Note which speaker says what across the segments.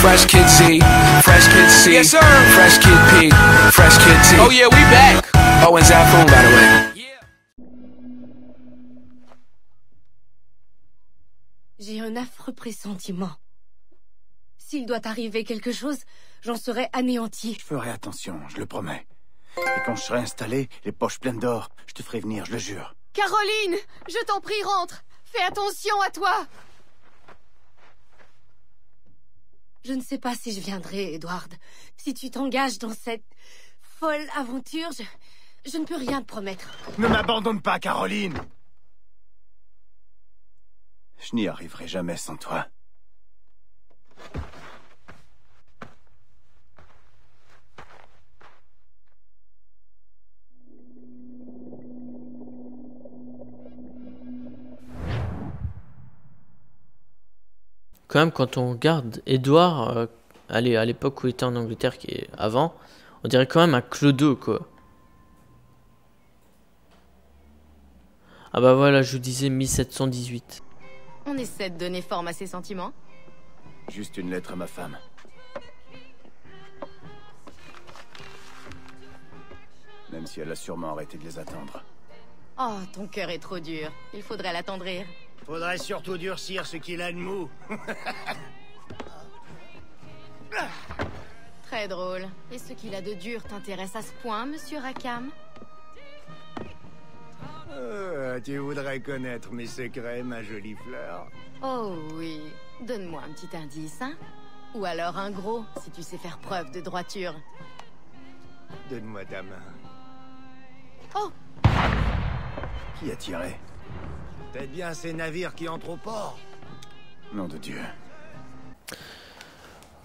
Speaker 1: Fresh Kid Z, Fresh Kid C, yes sir. Fresh Kid P, Fresh Kid T. Oh yeah, we back. Oh, and Zafoon, by the way.
Speaker 2: J'ai un affreux pressentiment. S'il doit arriver quelque chose, j'en serai anéanti.
Speaker 3: Je ferai attention, je le promets. Et quand je serai installé, les poches pleines d'or, je te ferai venir, je le jure.
Speaker 2: Caroline Je t'en prie, rentre Fais attention à toi Je ne sais pas si je viendrai, Edward. Si tu t'engages dans cette folle aventure, je... je ne peux rien te promettre.
Speaker 3: Ne m'abandonne pas, Caroline Je n'y arriverai jamais sans toi.
Speaker 4: Quand même, quand on regarde Edouard, euh, allez, à l'époque où il était en Angleterre, qui est avant, on dirait quand même un Clodo, quoi. Ah bah voilà, je vous disais 1718.
Speaker 2: On essaie de donner forme à ses sentiments.
Speaker 3: Juste une lettre à ma femme. Même si elle a sûrement arrêté de les attendre.
Speaker 2: Oh, ton cœur est trop dur. Il faudrait l'attendrir.
Speaker 5: Faudrait surtout durcir ce qu'il a de mou.
Speaker 2: Très drôle. Et ce qu'il a de dur t'intéresse à ce point, monsieur Rakam
Speaker 5: euh, Tu voudrais connaître mes secrets, ma jolie fleur?
Speaker 2: Oh oui. Donne-moi un petit indice, hein Ou alors un gros, si tu sais faire preuve de droiture.
Speaker 5: Donne-moi ta main.
Speaker 2: Oh
Speaker 3: Qui a tiré?
Speaker 5: Peut-être bien ces navires qui entrent au port.
Speaker 3: Nom de Dieu.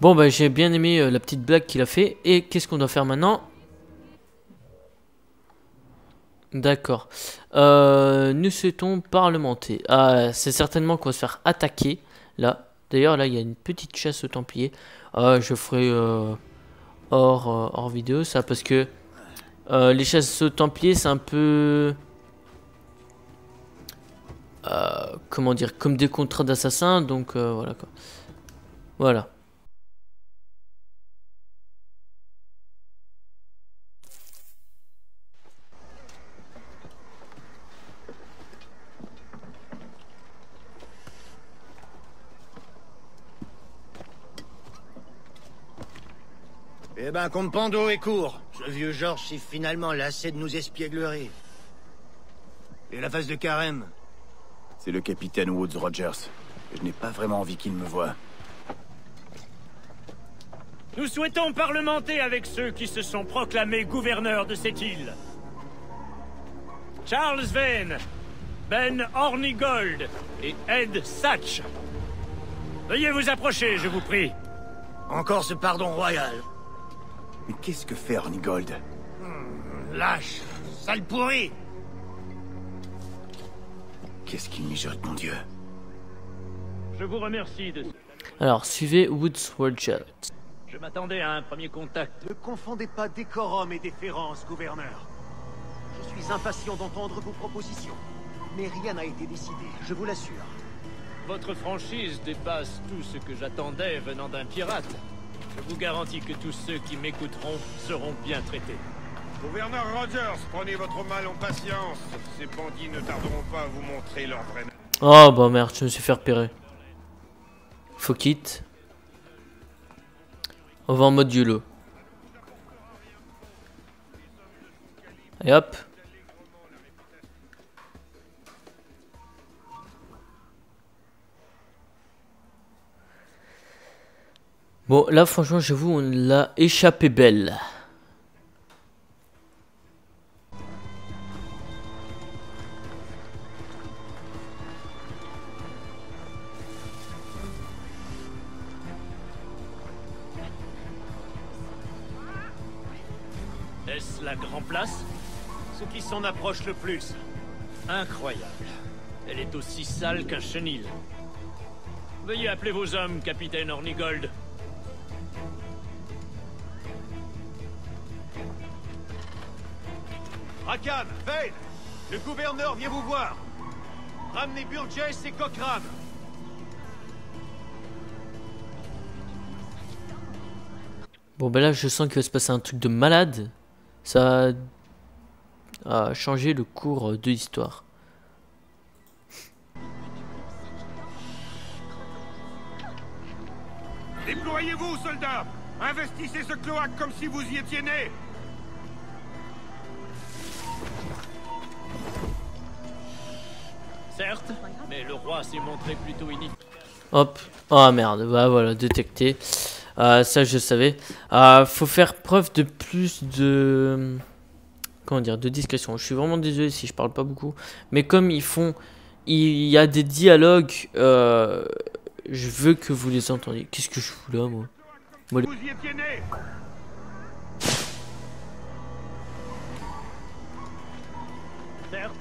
Speaker 4: Bon, bah, j'ai bien aimé euh, la petite blague qu'il a fait. Et qu'est-ce qu'on doit faire maintenant? D'accord. Euh, nous souhaitons parlementer. Ah, c'est certainement qu'on va se faire attaquer. Là. D'ailleurs, là, il y a une petite chasse aux Templiers. Ah, je ferai euh, hors, euh, hors vidéo ça parce que les chasses aux Templiers, c'est un peu comment dire, comme des contrats d'assassin, donc euh, voilà quoi. Voilà.
Speaker 5: Eh ben, compte Pando est court. Ce vieux Georges s'est finalement lassé de nous espièglerie. Et la face de Carême?
Speaker 3: C'est le capitaine Woods Rogers. Je n'ai pas vraiment envie qu'il me voie.
Speaker 6: Nous souhaitons parlementer avec ceux qui se sont proclamés gouverneurs de cette île. Charles Vane, Ben Hornigold et Ed Satch. Veuillez vous approcher, je vous prie.
Speaker 5: Encore ce pardon royal.
Speaker 3: Mais qu'est-ce que fait Hornigold
Speaker 5: hmm, Lâche, sale pourri
Speaker 3: Qu'est-ce qu'il mijote, mon Dieu
Speaker 6: Je vous remercie de...
Speaker 4: Alors, suivez Woods Rogers.
Speaker 6: Je m'attendais à un premier contact.
Speaker 7: Ne confondez pas décorum et déférence, gouverneur. Je suis impatient d'entendre vos propositions. Mais rien n'a été décidé, je vous l'assure.
Speaker 6: Votre franchise dépasse tout ce que j'attendais venant d'un pirate. Je vous garantis que tous ceux qui m'écouteront seront bien traités.
Speaker 8: Gouverneur Rogers, prenez votre mal en patience. Ces bandits ne tarderont pas à vous montrer leur vrai
Speaker 4: Oh bah merde, je me suis fait repérer. Faut quitte. On va en mode YOLO. Et hop. Bon, là, franchement, j'avoue, on l'a échappé belle.
Speaker 6: Ce qui s'en approche le plus. Incroyable. Elle est aussi sale qu'un chenil. Veuillez appeler vos hommes, capitaine Hornigold.
Speaker 7: Rakan, Vane Le gouverneur vient vous voir Ramenez Burgess et Cochrane
Speaker 4: Bon, ben là, je sens qu'il va se passer un truc de malade. Ça a changé le cours de l'histoire.
Speaker 8: Déployez-vous, soldats Investissez ce cloaque comme si vous y étiez nés
Speaker 6: Certes, mais le roi s'est montré plutôt inefficace.
Speaker 4: Hop. Oh merde, bah voilà, détecté. Euh, ça je savais. Euh, faut faire preuve de plus de... Comment dire De discrétion. Je suis vraiment désolé si je parle pas beaucoup. Mais comme ils font... Il y a des dialogues... Euh, je veux que vous les entendiez. Qu'est-ce que je fous là, moi?
Speaker 8: Vous y étiez nés
Speaker 6: Certes,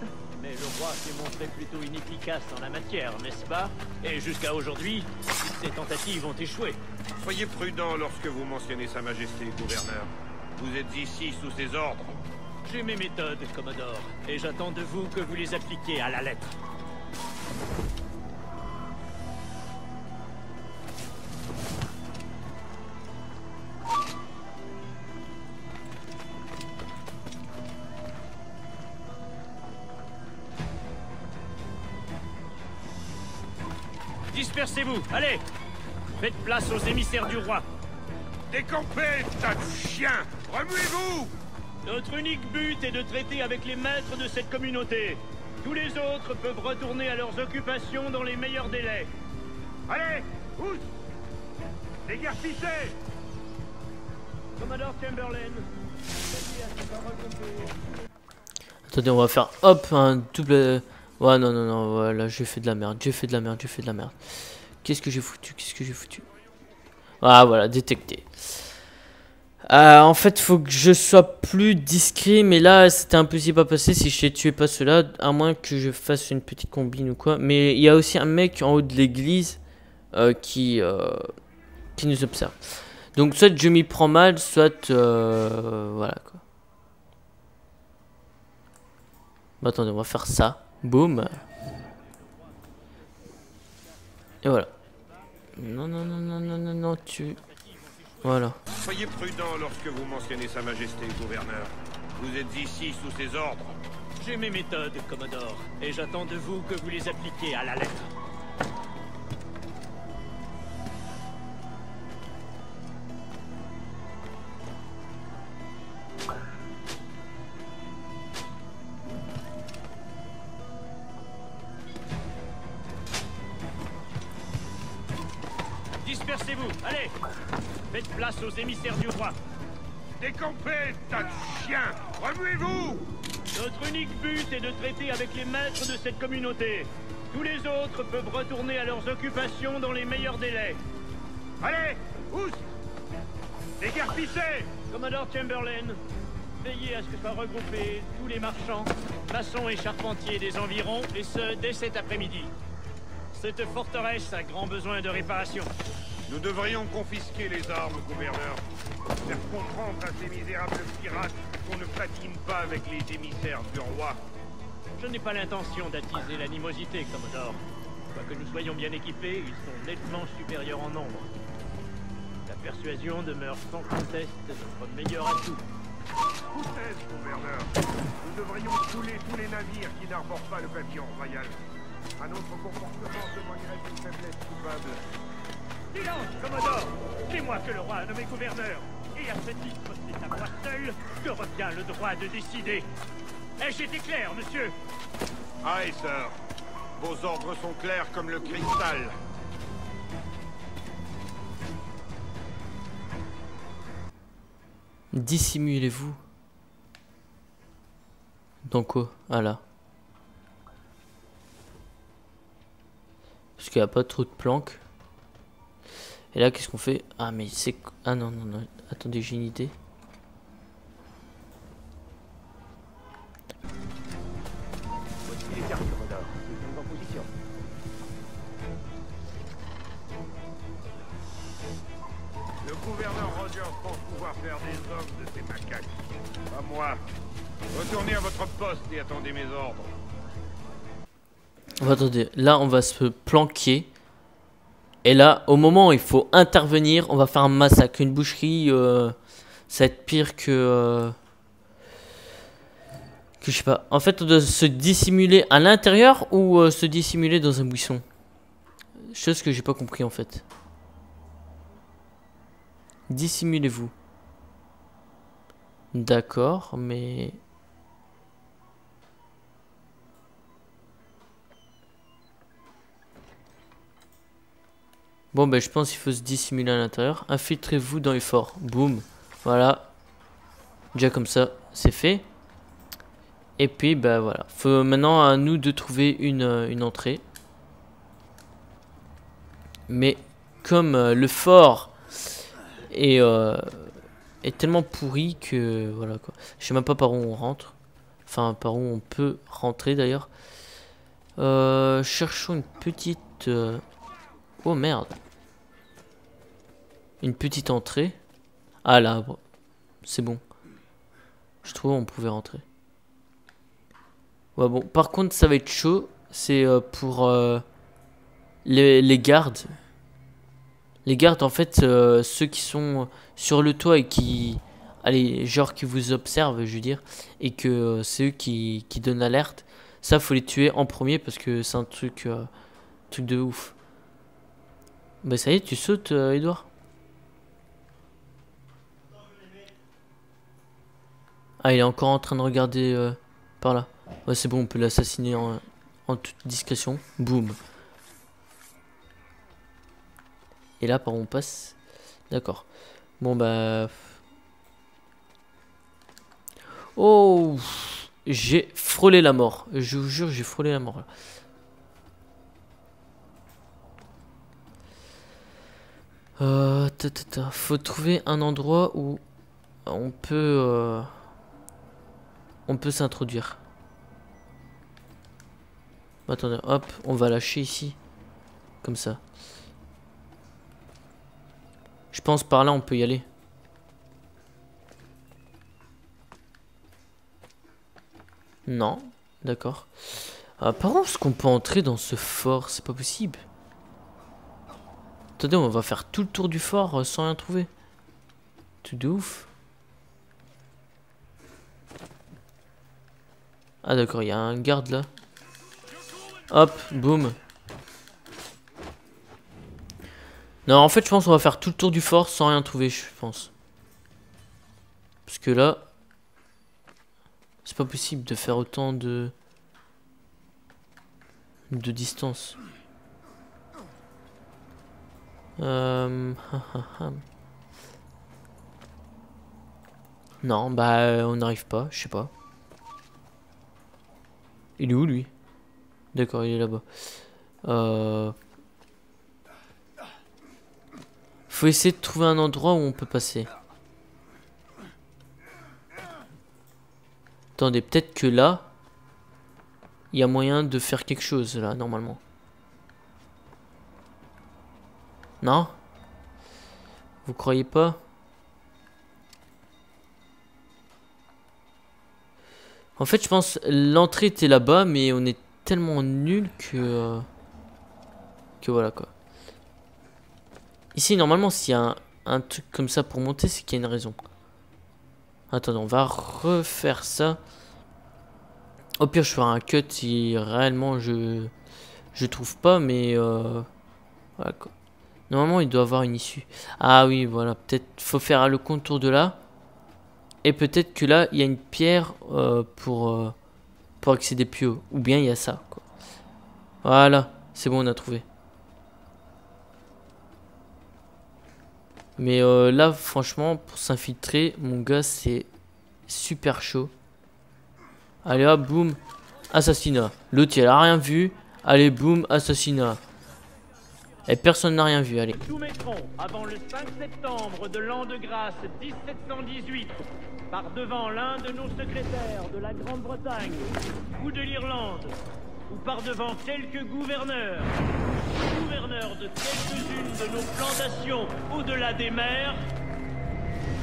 Speaker 6: roi s'est montré plutôt inefficace en la matière, n'est-ce pas? Et jusqu'à aujourd'hui, toutes ces tentatives ont échoué.
Speaker 8: Soyez prudent lorsque vous mentionnez Sa Majesté, gouverneur. Vous êtes ici sous ses ordres.
Speaker 6: J'ai mes méthodes, Commodore, et j'attends de vous que vous les appliquiez à la lettre. Dispersez-vous, allez Faites place aux émissaires du roi.
Speaker 8: Décampez, tas de chiens Remuez-vous
Speaker 6: Notre unique but est de traiter avec les maîtres de cette communauté. Tous les autres peuvent retourner à leurs occupations dans les meilleurs délais.
Speaker 8: Allez Tous Déguerpissez
Speaker 6: Commodore Chamberlain.
Speaker 4: Attendez, on va faire hop un double. Ouais, non, non, non, voilà, j'ai fait de la merde, j'ai fait de la merde, j'ai fait de la merde. Qu'est-ce que j'ai foutu Qu'est-ce que j'ai foutu? Ah, voilà, détecté. Euh, en fait, faut que je sois plus discret, mais là, c'était impossible à passer si je tuais pas cela, à moins que je fasse une petite combine ou quoi. Mais il y a aussi un mec en haut de l'église euh, qui, euh, qui nous observe. Donc, soit je m'y prends mal, soit... voilà, quoi. Bah, attendez, on va faire ça. Boum. Et voilà. Non, non, non, non, non, non, non, tu... Voilà.
Speaker 8: Soyez prudent lorsque vous mentionnez Sa Majesté, gouverneur. Vous êtes ici sous ses ordres.
Speaker 6: J'ai mes méthodes, Commodore, et j'attends de vous que vous les appliquiez à la lettre. Allez Faites place aux émissaires du roi.
Speaker 8: Décampez, tas de chiens Remuez-vous
Speaker 6: Notre unique but est de traiter avec les maîtres de cette communauté. Tous les autres peuvent retourner à leurs occupations dans les meilleurs délais.
Speaker 8: Allez Tous Déguerpissez
Speaker 6: Commodore Chamberlain, veillez à ce que soient regroupés tous les marchands, maçons et charpentiers des environs, et ce, dès cet après-midi. Cette forteresse a grand besoin de réparation.
Speaker 8: Nous devrions confisquer les armes, gouverneur. Faire comprendre à ces misérables pirates qu'on ne patine pas avec les émissaires du roi.
Speaker 6: Je n'ai pas l'intention d'attiser l'animosité, Commodore. Quoique nous soyons bien équipés, ils sont nettement supérieurs en nombre. La persuasion demeure sans conteste notre meilleur atout.
Speaker 8: Foutaise, gouverneur? Nous devrions couler tous les navires qui n'arborent pas le pavillon royal. Un autre comportement témoignerait d'une faiblesse coupable.
Speaker 6: Silence, Commodore C'est moi que le roi a nommé gouverneur. Et à ce titre, c'est à moi seul que revient le droit de décider. Ai-je été clair, monsieur?
Speaker 8: Aye, sir. Vos ordres sont clairs comme le cristal.
Speaker 4: Dissimulez-vous. Dans quoi Ah là. Parce qu'il n'y a pas trop de planques. Et là, qu'est-ce qu'on fait? Ah, mais c'est... Ah non, non, non. Attendez, j'ai une idée.
Speaker 5: Voici les cartes, Commodore. Nous sommes en position.
Speaker 8: Le gouverneur Rogers pense pouvoir faire des hommes de ces macaques. Pas moi. Retournez à votre poste et attendez mes ordres.
Speaker 4: Attendez, là, on va se planquer. Et là, au moment où il faut intervenir, on va faire un massacre. Une boucherie, euh, ça va être pire que... euh, que je sais pas. En fait, on doit se dissimuler à l'intérieur ou euh, se dissimuler dans un buisson? Chose que j'ai pas compris en fait. Dissimulez-vous. D'accord, mais... Bon, ben je pense qu'il faut se dissimuler à l'intérieur. Infiltrez-vous dans les forts. Boum. Voilà. Déjà comme ça, c'est fait. Et puis, ben voilà. Faut maintenant à nous de trouver une, euh, une entrée. Mais comme euh, le fort est, euh, est tellement pourri que... Voilà quoi. Je sais même pas par où on rentre. Enfin, par où on peut rentrer d'ailleurs. Cherchons une petite... Oh merde. Une petite entrée. Ah là, c'est bon. Je trouvais on pouvait rentrer. Ouais bon, par contre ça va être chaud. C'est euh, pour euh, les, les gardes. Les gardes en fait, euh, ceux qui sont sur le toit et qui... Allez, genre qui vous observent, je veux dire. Et que c'est eux qui, qui donnent l'alerte. Ça, faut les tuer en premier parce que c'est un truc, truc de ouf. Bah ça y est, tu sautes, Edouard Ah, il est encore en train de regarder euh, par là. Ouais, c'est bon, on peut l'assassiner en, toute discrétion. Boum. Et là, par où on passe? D'accord. Bon, bah... Oh J'ai frôlé la mort. Je vous jure, j'ai frôlé la mort. Euh, ta, ta, ta. Faut trouver un endroit où on peut... euh, on peut s'introduire. Attendez, hop, on va lâcher ici. Comme ça. Je pense par là on peut y aller. Non, d'accord. Par où est-ce qu'on peut entrer dans ce fort? C'est pas possible. Attendez, on va faire tout le tour du fort euh, sans rien trouver. Tout de ouf. Ah d'accord, il y a un garde là. Hop, boum. Non, en fait, je pense qu'on va faire tout le tour du fort sans rien trouver, je pense. Parce que là, c'est pas possible de faire autant de de distance. Euh... non, bah on n'arrive pas, je sais pas. Il est où lui? D'accord, il est là-bas. Euh... Faut essayer de trouver un endroit où on peut passer. Attendez, peut-être que là, il y a moyen de faire quelque chose là, normalement. Non? Vous croyez pas? En fait, je pense l'entrée était là-bas, mais on est tellement nul que euh, que voilà quoi. Ici, normalement, s'il y a un, truc comme ça pour monter, c'est qu'il y a une raison. Attendez, on va refaire ça. Au pire, je ferai un cut si réellement je je trouve pas, mais euh, voilà quoi. Normalement, il doit avoir une issue. Ah oui, voilà, peut-être faut faire le contour de là. Et peut-être que là, il y a une pierre euh, pour, euh, pour accéder plus haut. Ou bien il y a ça. Quoi. Voilà, c'est bon, on a trouvé. Mais euh, là, franchement, pour s'infiltrer, mon gars, c'est super chaud. Allez hop, boum, assassinat. L'autre, il a rien vu. Allez, boum, assassinat. Et personne n'a rien vu, allez.
Speaker 6: avant le 5 septembre de l'an de grâce 1718, par devant l'un de nos secrétaires de la Grande-Bretagne ou de l'Irlande, ou par devant quelques gouverneurs, gouverneurs de quelques-unes de nos plantations au-delà des mers,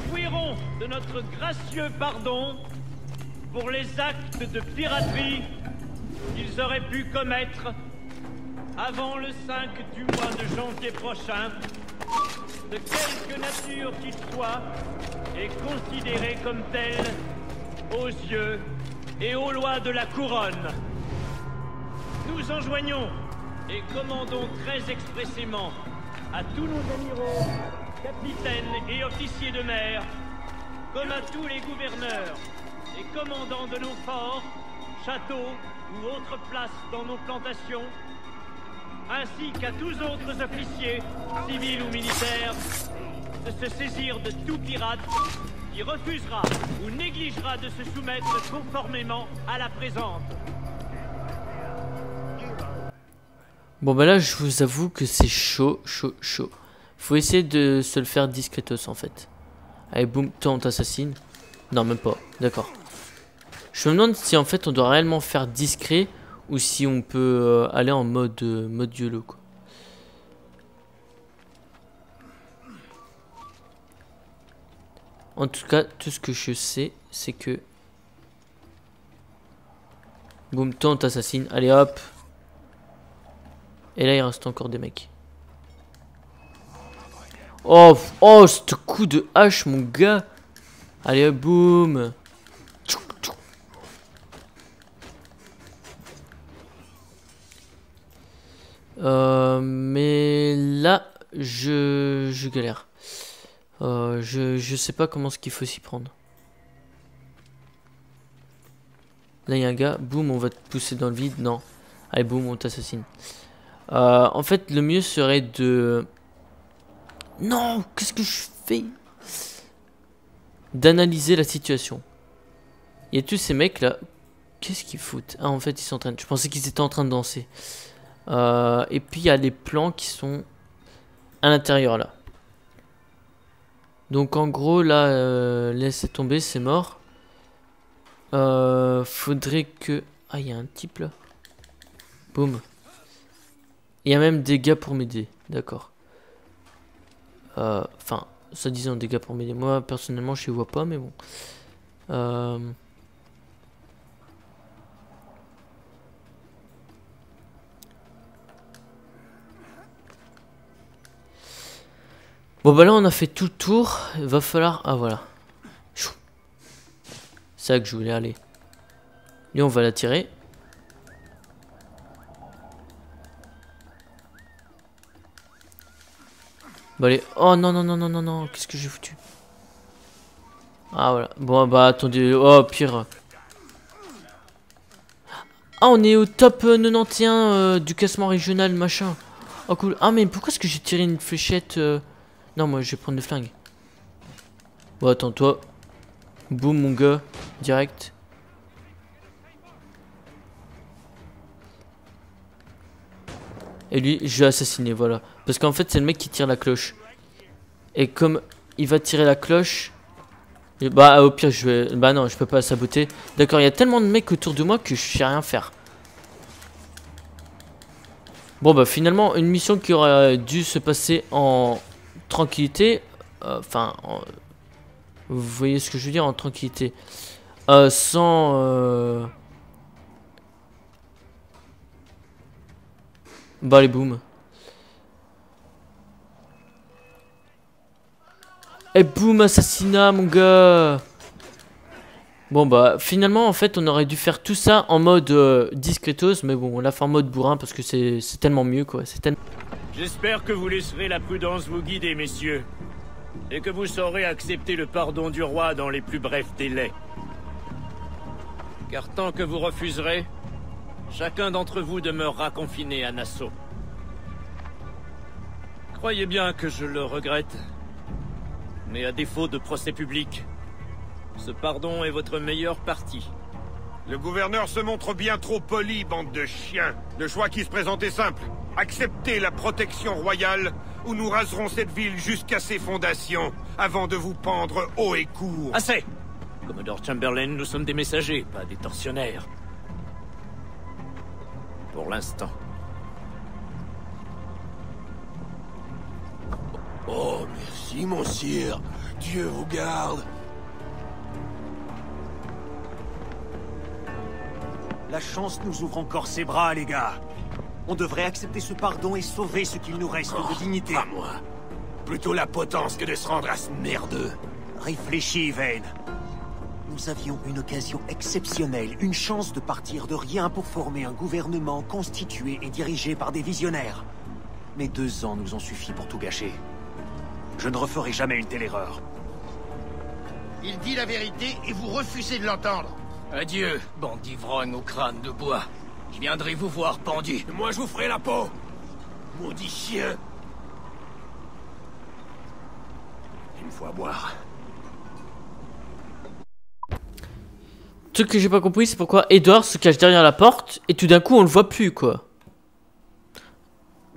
Speaker 6: jouirons de notre gracieux pardon pour les actes de piraterie qu'ils auraient pu commettre avant le 5 du mois de janvier prochain, de quelque nature qu'il soit, est considéré comme tel aux yeux et aux lois de la couronne. Nous enjoignons et commandons très expressément à tous nos amiraux, capitaines et officiers de mer, comme à tous les gouverneurs et commandants de nos forts, châteaux ou autres places dans nos plantations, ainsi qu'à tous autres officiers, civils ou militaires, de se saisir de tout pirate qui refusera ou négligera de se soumettre conformément à la présente.
Speaker 4: Bon bah là je vous avoue que c'est chaud, chaud, chaud. Faut essayer de se le faire discretos en fait. Allez boum, toi on t'assassine. Non même pas, d'accord. Je me demande si en fait on doit réellement faire discret ou si on peut euh, aller en mode, euh, mode YOLO quoi. En tout cas, tout ce que je sais, c'est que... Boum, toi on t'assassine. Allez hop. Et là il reste encore des mecs. Oh, oh, ce coup de hache mon gars. Allez boum. Euh, mais là, je, je galère. Euh, je, je sais pas comment ce qu'il faut s'y prendre. Là, il y a un gars. Boum, on va te pousser dans le vide. Non. Allez, boum, on t'assassine. Euh, en fait, le mieux serait de... Non Qu'est-ce que je fais? D'analyser la situation. Il y a tous ces mecs là. Qu'est-ce qu'ils foutent? Ah, en fait, ils de... Je pensais qu'ils étaient en train de danser. Euh, et puis, il y a les plans qui sont à l'intérieur là. Donc, en gros, là, euh, laissez tomber, c'est mort. Euh, faudrait que... Ah, il y a un type là. Boum. Il y a même des gars pour m'aider. D'accord. Enfin, ça disant des gars pour m'aider. Moi, personnellement, je les vois pas, mais bon. Bon, bah là, on a fait tout le tour. Il va falloir... Ah, voilà. C'est là que je voulais aller. Lui, on va l'attirer. Bon allez. Oh non non non non non non. Qu'est-ce que j'ai foutu? Ah voilà. Bon bah attendez. Oh pire. Ah on est au top 91 euh, du classement régional machin. Oh cool. Ah mais pourquoi est-ce que j'ai tiré une fléchette euh... Non moi je vais prendre le flingue. Bon attends toi. Boum mon gars. Direct. Et lui, je vais assassiner, voilà. Parce qu'en fait, c'est le mec qui tire la cloche. Et comme il va tirer la cloche... Bah, au pire, je vais... Bah non, je peux pas saboter. D'accord, il y a tellement de mecs autour de moi que je sais rien faire. Bon, bah finalement, une mission qui aurait dû se passer en tranquillité. euh, Enfin, en- vous voyez ce que je veux dire en tranquillité. Euh, sans... euh, Bah les boum. Et boum, assassinat mon gars Bon bah finalement en fait on aurait dû faire tout ça en mode euh, discretos mais bon on l'a fait en mode bourrin parce que c'est tellement mieux quoi, c'est tellement...
Speaker 6: J'espère que vous laisserez la prudence vous guider, messieurs, et que vous saurez accepter le pardon du roi dans les plus brefs délais. Car tant que vous refuserez, chacun d'entre vous demeurera confiné à Nassau. Croyez bien que je le regrette, mais à défaut de procès public, ce pardon est votre meilleure partie.
Speaker 8: Le gouverneur se montre bien trop poli, bande de chiens. Le choix qui se présente est simple. Acceptez la protection royale ou nous raserons cette ville jusqu'à ses fondations avant de vous pendre haut et court.
Speaker 6: Assez Commodore Chamberlain, nous sommes des messagers, pas des tortionnaires. Pour l'instant.
Speaker 1: Oh, merci, mon sire. Dieu vous garde.
Speaker 7: La chance nous ouvre encore ses bras, les gars. On devrait accepter ce pardon et sauver ce qu'il nous reste de dignité.
Speaker 8: Pas moi. Plutôt la potence que de se rendre à ce merdeux.
Speaker 7: Réfléchis, Vayne. Nous avions une occasion exceptionnelle, une chance de partir de rien pour former un gouvernement constitué et dirigé par des visionnaires. Mais deux ans nous ont suffi pour tout gâcher. Je ne referai jamais une telle erreur.
Speaker 5: Il dit la vérité et vous refusez de l'entendre.
Speaker 9: Adieu, bande d'ivrognes au crâne de bois. Je viendrai vous voir pendu.
Speaker 8: Moi, je vous ferai la peau. Maudit chien. Il me faut à boire.
Speaker 4: Le truc que j'ai pas compris, c'est pourquoi Edward se cache derrière la porte et tout d'un coup on le voit plus, quoi.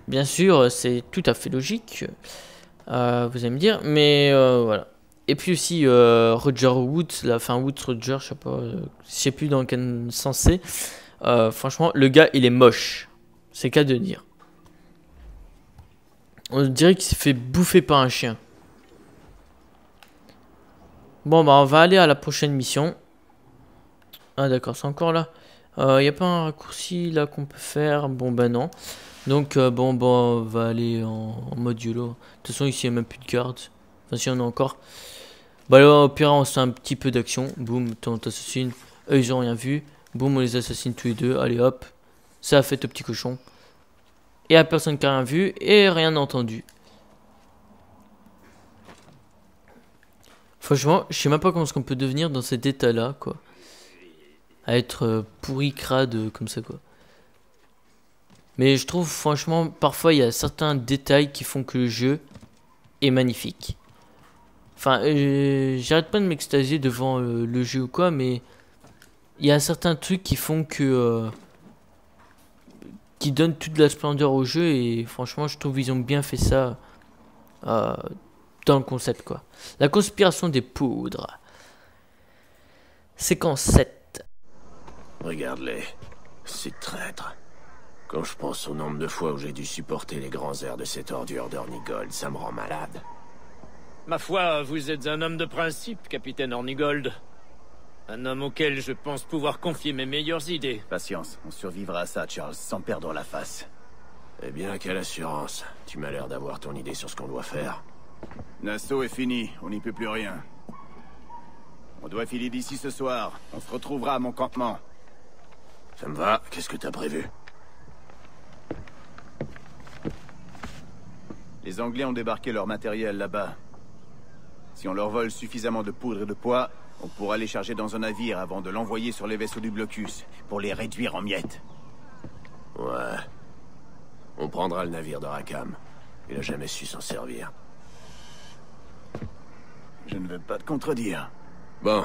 Speaker 4: Bien sûr, c'est tout à fait logique, euh, vous allez me dire, mais euh, voilà. Et puis aussi euh, Roger Woods, la fin Woods Roger, je sais pas, euh, je sais plus dans quel sens c'est. Euh, franchement, le gars il est moche, c'est qu'à de dire. On dirait qu'il s'est fait bouffer par un chien. Bon bah on va aller à la prochaine mission. Ah d'accord, c'est encore là. Il euh, n'y a pas un raccourci là qu'on peut faire? Bon bah non. Donc euh, bon, bon, on va aller en, mode YOLO. De toute façon ici il n'y a même plus de cartes. Enfin si on en a encore. Bah là au pire on se fait un petit peu d'action. Boum, assassine. Eux ils ont rien vu. Boum, on les assassine tous les deux. Allez hop. Ça a fait au petit cochon. Et à personne qui a rien vu et rien entendu. Franchement, je sais même pas comment est-ce qu'on peut devenir dans cet état-là, quoi. À être euh, pourri, crade, euh, comme ça, quoi. Mais je trouve, franchement, parfois, il y a certains détails qui font que le jeu est magnifique. Enfin, euh, j'arrête pas de m'extasier devant le jeu ou quoi, mais il y a certains trucs qui font que... euh, qui donnent toute la splendeur au jeu, et franchement, je trouve qu'ils ont bien fait ça euh, dans le concept, quoi. La conspiration des poudres. Séquence 7.
Speaker 8: Regarde-les. Ces traîtres. Quand je pense au nombre de fois où j'ai dû supporter les grands airs de cette ordure d'Ornigold, ça me rend malade.
Speaker 6: Ma foi, vous êtes un homme de principe, capitaine Hornigold. Un homme auquel je pense pouvoir confier mes meilleures idées.
Speaker 3: Patience, on survivra à ça, Charles, sans perdre la face.
Speaker 8: Eh bien, quelle assurance. Tu m'as l'air d'avoir ton idée sur ce qu'on doit faire.
Speaker 3: Nassau est fini, on n'y peut plus rien. On doit filer d'ici ce soir. On se retrouvera à mon campement.
Speaker 8: Ça me va. Qu'est-ce que t'as prévu?
Speaker 3: Les Anglais ont débarqué leur matériel là-bas. Si on leur vole suffisamment de poudre et de poids, on pourra les charger dans un navire avant de l'envoyer sur les vaisseaux du blocus, pour les réduire en miettes.
Speaker 8: Ouais. On prendra le navire de Rakam. Il a jamais su s'en servir.
Speaker 3: Je ne veux pas te contredire.
Speaker 8: Bon.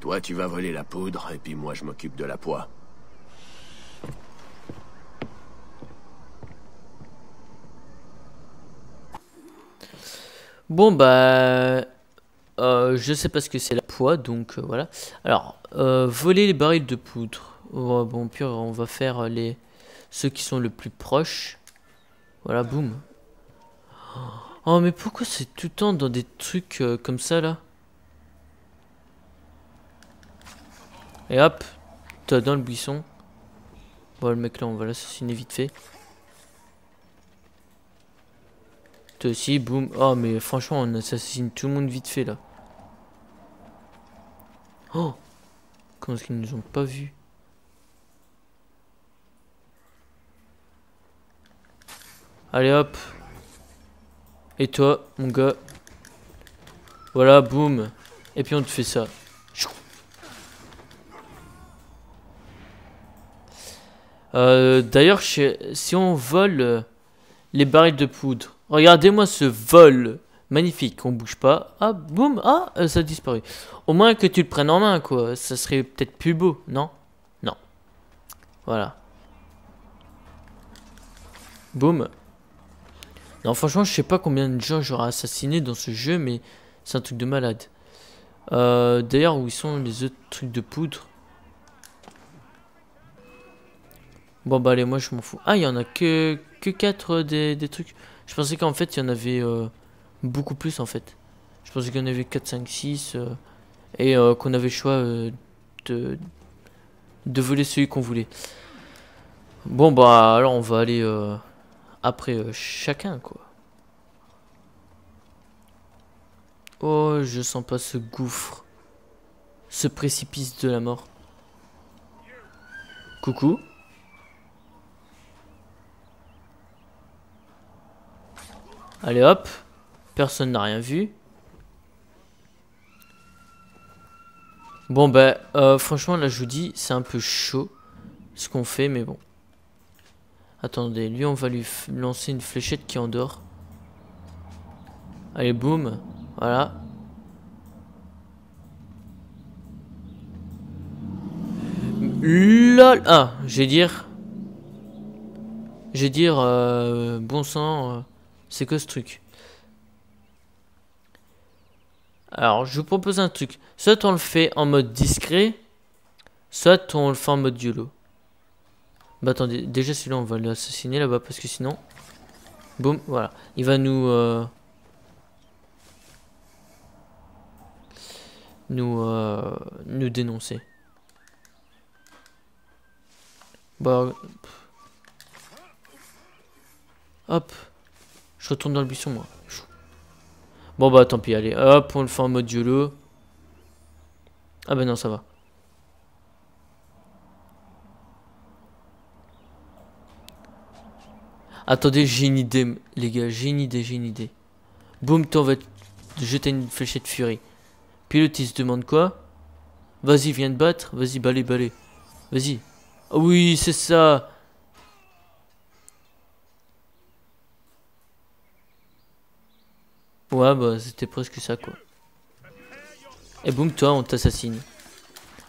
Speaker 8: Toi, tu vas voler la poudre, et puis moi, je m'occupe de la poix.
Speaker 4: Bon bah euh, je sais pas ce que c'est la poids donc euh, voilà. Alors euh, voler les barils de poudre. Bon puis on va faire les ceux qui sont le plus proches. Voilà boum. Oh mais pourquoi c'est tout le temps dans des trucs euh, comme ça là? Et hop, t'as dans le buisson. Bon le mec là on va l'assassiner vite fait. Toi aussi, boum. Oh, mais franchement, on assassine tout le monde vite fait là. Oh Comment est-ce qu'ils nous ont pas vus? Allez hop. Et toi, mon gars? Voilà, boum. Et puis on te fait ça. Euh, D'ailleurs, si on vole euh, les barils de poudre, regardez-moi ce vol magnifique. On bouge pas. Ah, boum. Ah, euh, ça a disparu. Au moins que tu le prennes en main, quoi. Ça serait peut-être plus beau, non? Non. Voilà. Boum. Non, franchement, je sais pas combien de gens j'aurais assassiné dans ce jeu, mais c'est un truc de malade. Euh, D'ailleurs, où sont les autres trucs de poudre? Bon, bah allez, moi je m'en fous. Ah, il y en a que, que 4 des, des trucs. Je pensais qu'en fait, il y en avait euh, beaucoup plus en fait. Je pensais qu'il y en avait 4, 5, 6. euh, et euh, qu'on avait le choix euh, de, de voler celui qu'on voulait. Bon, bah, alors on va aller euh, après euh, chacun, quoi. Oh, je sens pas ce gouffre. Ce précipice de la mort. Coucou. Allez hop. Personne n'a rien vu. Bon bah franchement là je vous dis c'est un peu chaud ce qu'on fait mais bon. Attendez, lui on va lui lancer une fléchette qui endort. Allez boum, voilà. LOL Ah, j'ai dire... J'ai dire, euh, bon sang, euh, c'est que ce truc Alors, je vous propose un truc. Soit on le fait en mode discret, soit on le fait en mode YOLO. Bah attendez, déjà celui-là on va l'assassiner là-bas parce que sinon... Boum, voilà. Il va nous... Euh, nous... Euh, nous dénoncer. Bah... Hop. Je retourne dans le buisson moi. Bon bah tant pis, allez, hop, on le fait en mode YOLO. Ah bah non, ça va. Attendez, j'ai une idée, les gars, j'ai une idée, j'ai une idée. Boum, toi, on va jeter une fléchette furie. Pilote, il se demande quoi? Vas-y, viens te battre. Vas-y, balai, balai. Vas-y. Oh oui, c'est ça. Ouais, bah c'était presque ça quoi. Et boum, toi, on t'assassine.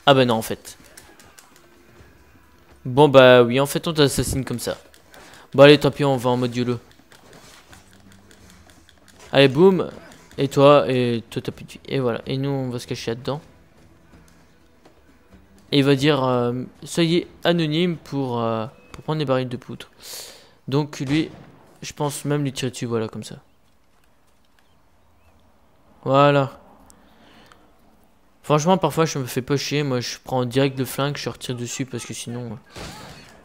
Speaker 4: Ah bah non, en fait. Bon bah oui, en fait, on t'assassine comme ça. Bon allez, tant pis, on va en mode YOLO. Allez, boum. Et toi, et toi, t'as plus de. Et voilà. Et nous, on va se cacher là-dedans. Et il va dire, euh, soyez anonyme pour, euh, pour prendre des barils de poudre. Donc lui, je pense même lui tirer dessus, voilà, comme ça. Voilà. Franchement, parfois, je me fais pas chier. Moi, je prends direct le flingue, je retire dessus parce que sinon...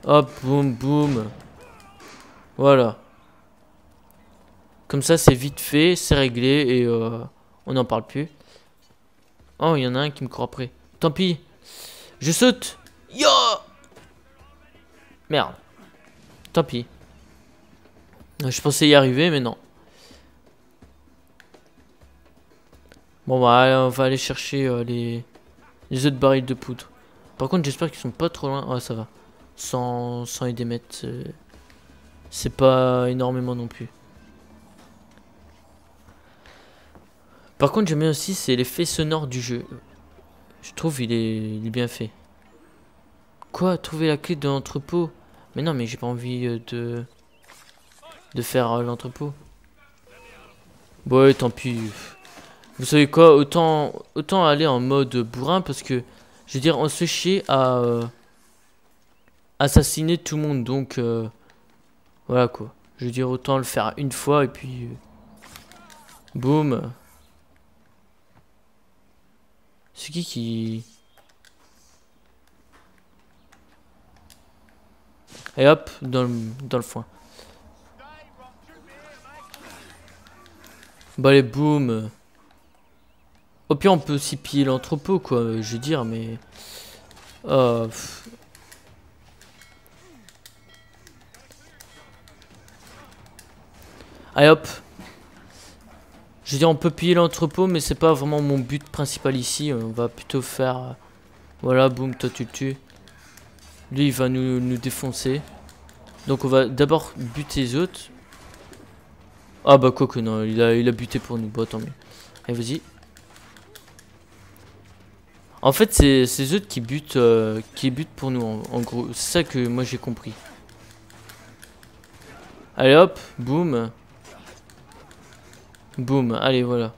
Speaker 4: Euh, hop, boum, boum. Voilà. Comme ça, c'est vite fait, c'est réglé et euh, on n'en parle plus. Oh, il y en a un qui me court après. Tant pis. Je saute. Yo Merde. Tant pis. Je pensais y arriver, mais non. Bon bah on va aller chercher euh, les, les autres barils de poudre. Par contre j'espère qu'ils sont pas trop loin. Ouais ça va. Sans, sans démettre. Euh, c'est pas énormément non plus. Par contre j'aime bien aussi c'est l'effet sonore du jeu. Je trouve il est, il est bien fait. Quoi Trouver la clé de l'entrepôt? Mais non mais j'ai pas envie euh, de de faire l'entrepôt. Bon tant pis. Vous savez quoi, autant, autant aller en mode bourrin parce que, je veux dire, on se fait chier à euh, assassiner tout le monde. Donc, euh, voilà quoi. Je veux dire, autant le faire une fois et puis... Euh, boum. C'est qui qui... Et hop, dans le, dans le foin. Bah les boum. Au pire, on peut aussi piller l'entrepôt, quoi, je veux dire, mais... Oh, Allez hop. Je veux dire, on peut piller l'entrepôt, mais c'est pas vraiment mon but principal ici. On va plutôt faire... Voilà, boum, toi tu le tues. Lui, il va nous, nous défoncer. Donc on va d'abord buter les autres. Ah bah quoi que non, il a, il a buté pour nous. Bon, tant mieux. Allez, vas-y. En fait, c'est ces eux qui butent, euh, qui butent pour nous, en, gros. C'est ça que moi j'ai compris. Allez hop, boum. Boum, allez voilà.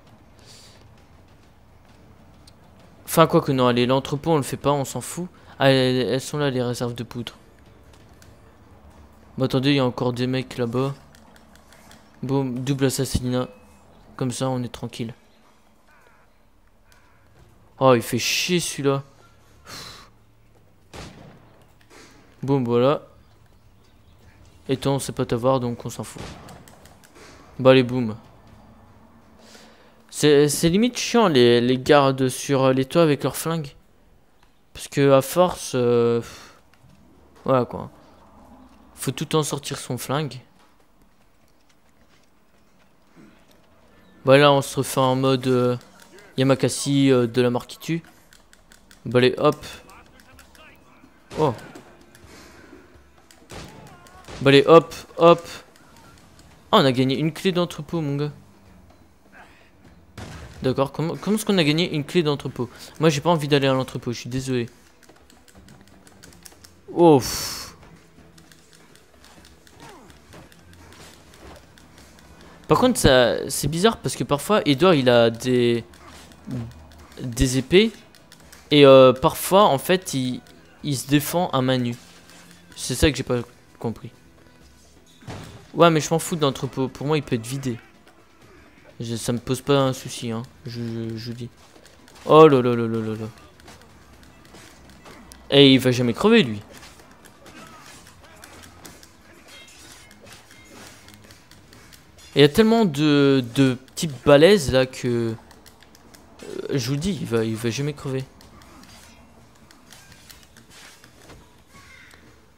Speaker 4: Enfin quoi que non, allez, l'entrepôt on le fait pas, on s'en fout. Allez, elles sont là les réserves de poudre. Bon attendez, il y a encore des mecs là-bas. Boum, double assassinat. Comme ça on est tranquille. Oh, il fait chier celui-là. Bon, voilà. Et toi, on sait pas t'avoir, donc on s'en fout. Bah, les boum. C'est limite chiant, les, les, gardes sur les toits avec leurs flingues. Parce que, à force... Euh, voilà, quoi. Faut tout temps sortir son flingue. Bah là, on se refait en mode euh, Yamakasi euh, de la mort qui tue. Bah allez, hop. Oh. Bah allez, hop, hop. Oh, on a gagné une clé d'entrepôt, mon gars. D'accord, comment, comment est-ce qu'on a gagné une clé d'entrepôt? Moi, j'ai pas envie d'aller à l'entrepôt, je suis désolé. Oh. Par contre, ça, c'est bizarre parce que parfois, Edouard, il a des, des épées. Et euh, parfois, en fait, il, il se défend à main nue. C'est ça que j'ai pas compris. Ouais, mais je m'en fous d'entrepôt. Pour moi, il peut être vidé. ça me pose pas un souci, hein. Je, je, dis. Oh là là là là là là. Et il va jamais crever, lui. Il y a tellement de, de petites balaises là que... Euh, je vous dis, il va, il va jamais crever.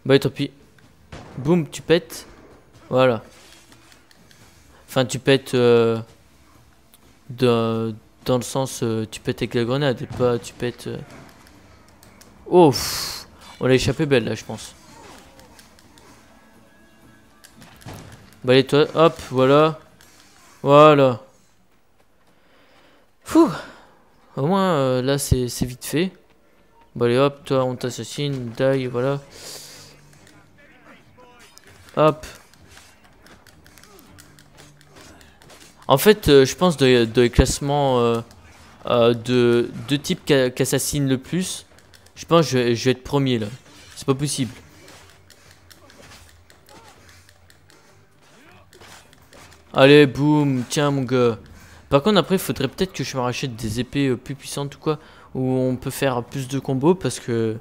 Speaker 4: Bah tant pis. Boum, tu pètes. Voilà. Enfin, tu pètes... Euh, dans le sens, euh, tu pètes avec la grenade et pas tu pètes... Oh, on l'a échappé belle là, je pense. Bah allez toi, hop, voilà. Voilà. Fou. Au moins, euh, là, c'est vite fait. Bah allez, hop, toi, on t'assassine, die, voilà. Hop. En fait, euh, je pense de, de classement euh, de, de type qu'assassine le plus, je pense que je vais être premier là. C'est pas possible. Allez, boum, tiens mon gars. Par contre, après, il faudrait peut-être que je me rachète des épées euh, plus puissantes ou quoi. Où on peut faire plus de combos parce que...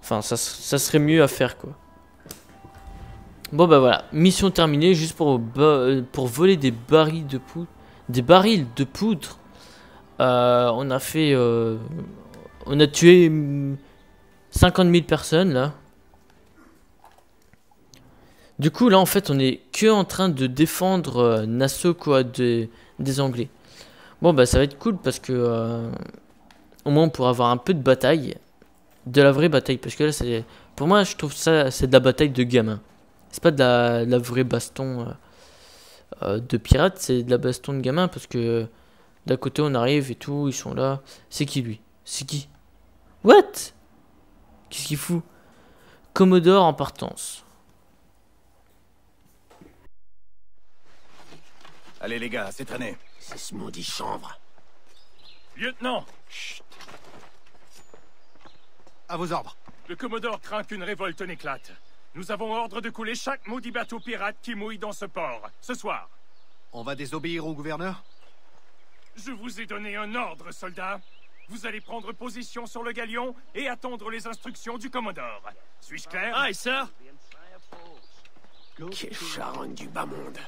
Speaker 4: Enfin, ça, serait mieux à faire quoi. Bon bah voilà, mission terminée, juste pour, euh, pour voler des barils de poudre. Des barils de poudre. Euh, on a fait... on a tué 50 000 personnes là. Du coup, là, en fait, on est que en train de défendre euh, Nassau, quoi, des Anglais. Bon, bah, ça va être cool parce que euh, au moins on pourra avoir un peu de bataille, de la vraie bataille. Parce que là, c'est, pour moi, je trouve ça, c'est de la bataille de gamin. C'est pas de la, vraie baston euh, de pirate, c'est de la baston de gamin parce que d'un côté on arrive et tout, ils sont là. C'est qui lui? C'est qui? What? Qu'est-ce qu'il fout? Commodore en partance.
Speaker 3: Allez les gars, c'est traîné.
Speaker 5: C'est ce maudit chanvre.
Speaker 8: Lieutenant Chut
Speaker 5: À vos ordres.
Speaker 8: Le Commodore craint qu'une révolte n'éclate. Nous avons ordre de couler chaque maudit bateau pirate qui mouille dans ce port, ce soir.
Speaker 5: On va désobéir au gouverneur?
Speaker 8: Je vous ai donné un ordre, soldat. Vous allez prendre position sur le galion et attendre les instructions du Commodore. Suis-je clair?
Speaker 9: Aye, sir.
Speaker 5: Quel charogne du bas monde.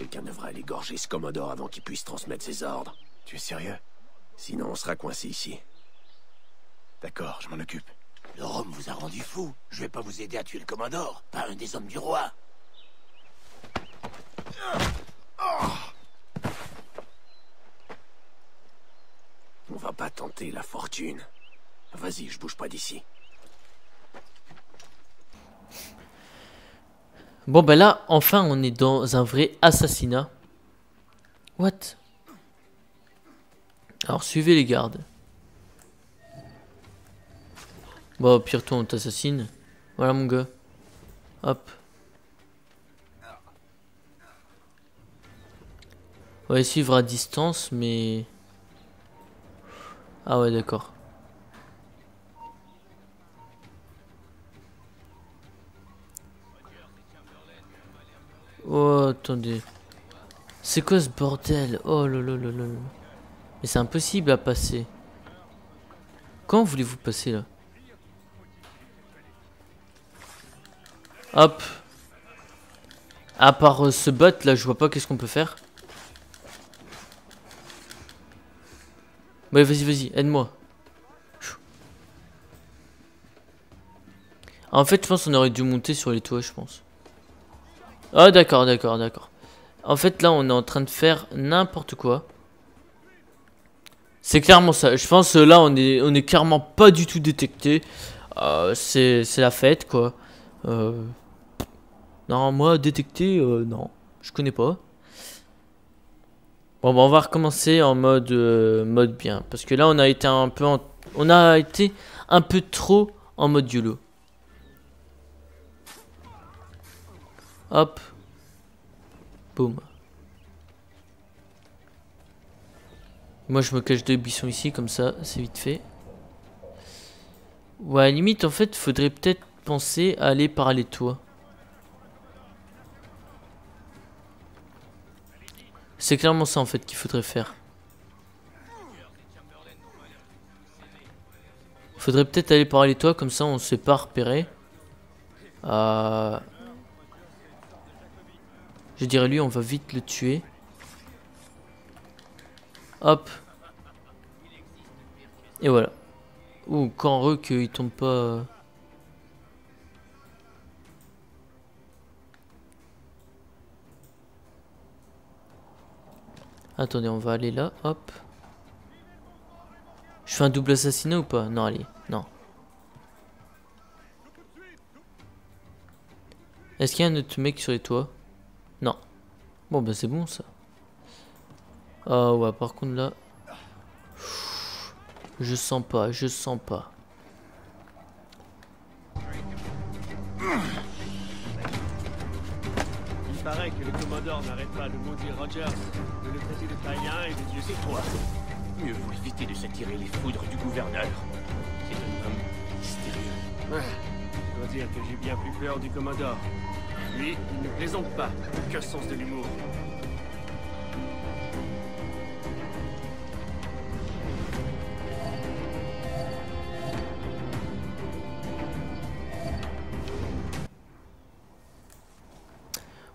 Speaker 5: Quelqu'un devrait aller gorger ce Commodore avant qu'il puisse transmettre ses ordres.
Speaker 3: Tu es sérieux?
Speaker 5: Sinon, on sera coincé ici.
Speaker 3: D'accord, je m'en occupe.
Speaker 5: Le Rhum vous a rendu fou. Je vais pas vous aider à tuer le Commodore, pas un des hommes du roi. On va pas tenter la fortune. Vas-y, je bouge pas d'ici.
Speaker 4: Bon ben là, enfin on est dans un vrai assassinat. What? Alors suivez les gardes. Bon, au pire toi on t'assassine. Voilà mon gars. Hop. On va suivre à distance, mais... Ah ouais, d'accord. Oh, attendez. C'est quoi ce bordel? Oh là là là là. Mais c'est impossible à passer. Quand voulez-vous passer là? Hop. À part euh, se battre, là, je vois pas qu'est-ce qu'on peut faire. Ouais, vas-y, vas-y, aide-moi. En fait, je pense qu'on aurait dû monter sur les toits, je pense. Ah, d'accord, d'accord, d'accord. En fait, là, on est en train de faire n'importe quoi. C'est clairement ça. Je pense euh, là, on est, on est clairement pas du tout détecté. Euh, c'est la fête, quoi. Euh, non, moi, détecté, non. Je connais pas. Bon, bah, on va recommencer en mode, mode bien. Parce que là, on a été un peu... On a été un peu trop en mode YOLO. Hop. Boum. Moi, je me cache deux buissons ici, comme ça, c'est vite fait. Ouais, limite, en fait, faudrait peut-être penser à aller par les toits. C'est clairement ça, en fait, qu'il faudrait faire. Faudrait peut-être aller par les toits, comme ça, on se fait pas repérer. Euh... Je dirais lui, on va vite le tuer. Hop. Et voilà. Ouh, quand re qu'il tombe pas... euh. Attendez, on va aller là, hop. Je fais un double assassinat ou pas? Non, allez, non. Est-ce qu'il y a un autre mec sur les toits? Non. Bon, bah c'est bon ça. Ah ouais, par contre là... Je sens pas, je sens pas.
Speaker 6: Il paraît que le Commodore n'arrête pas de maudire Rogers, de le traiter de païen et de dieu c'est toi.
Speaker 9: Mieux vaut éviter de s'attirer les foudres du gouverneur. C'est un homme mystérieux.
Speaker 6: Ouais, je dois dire que j'ai bien plus peur du Commodore. Lui, il ne plaisante pas, aucun sens de l'humour.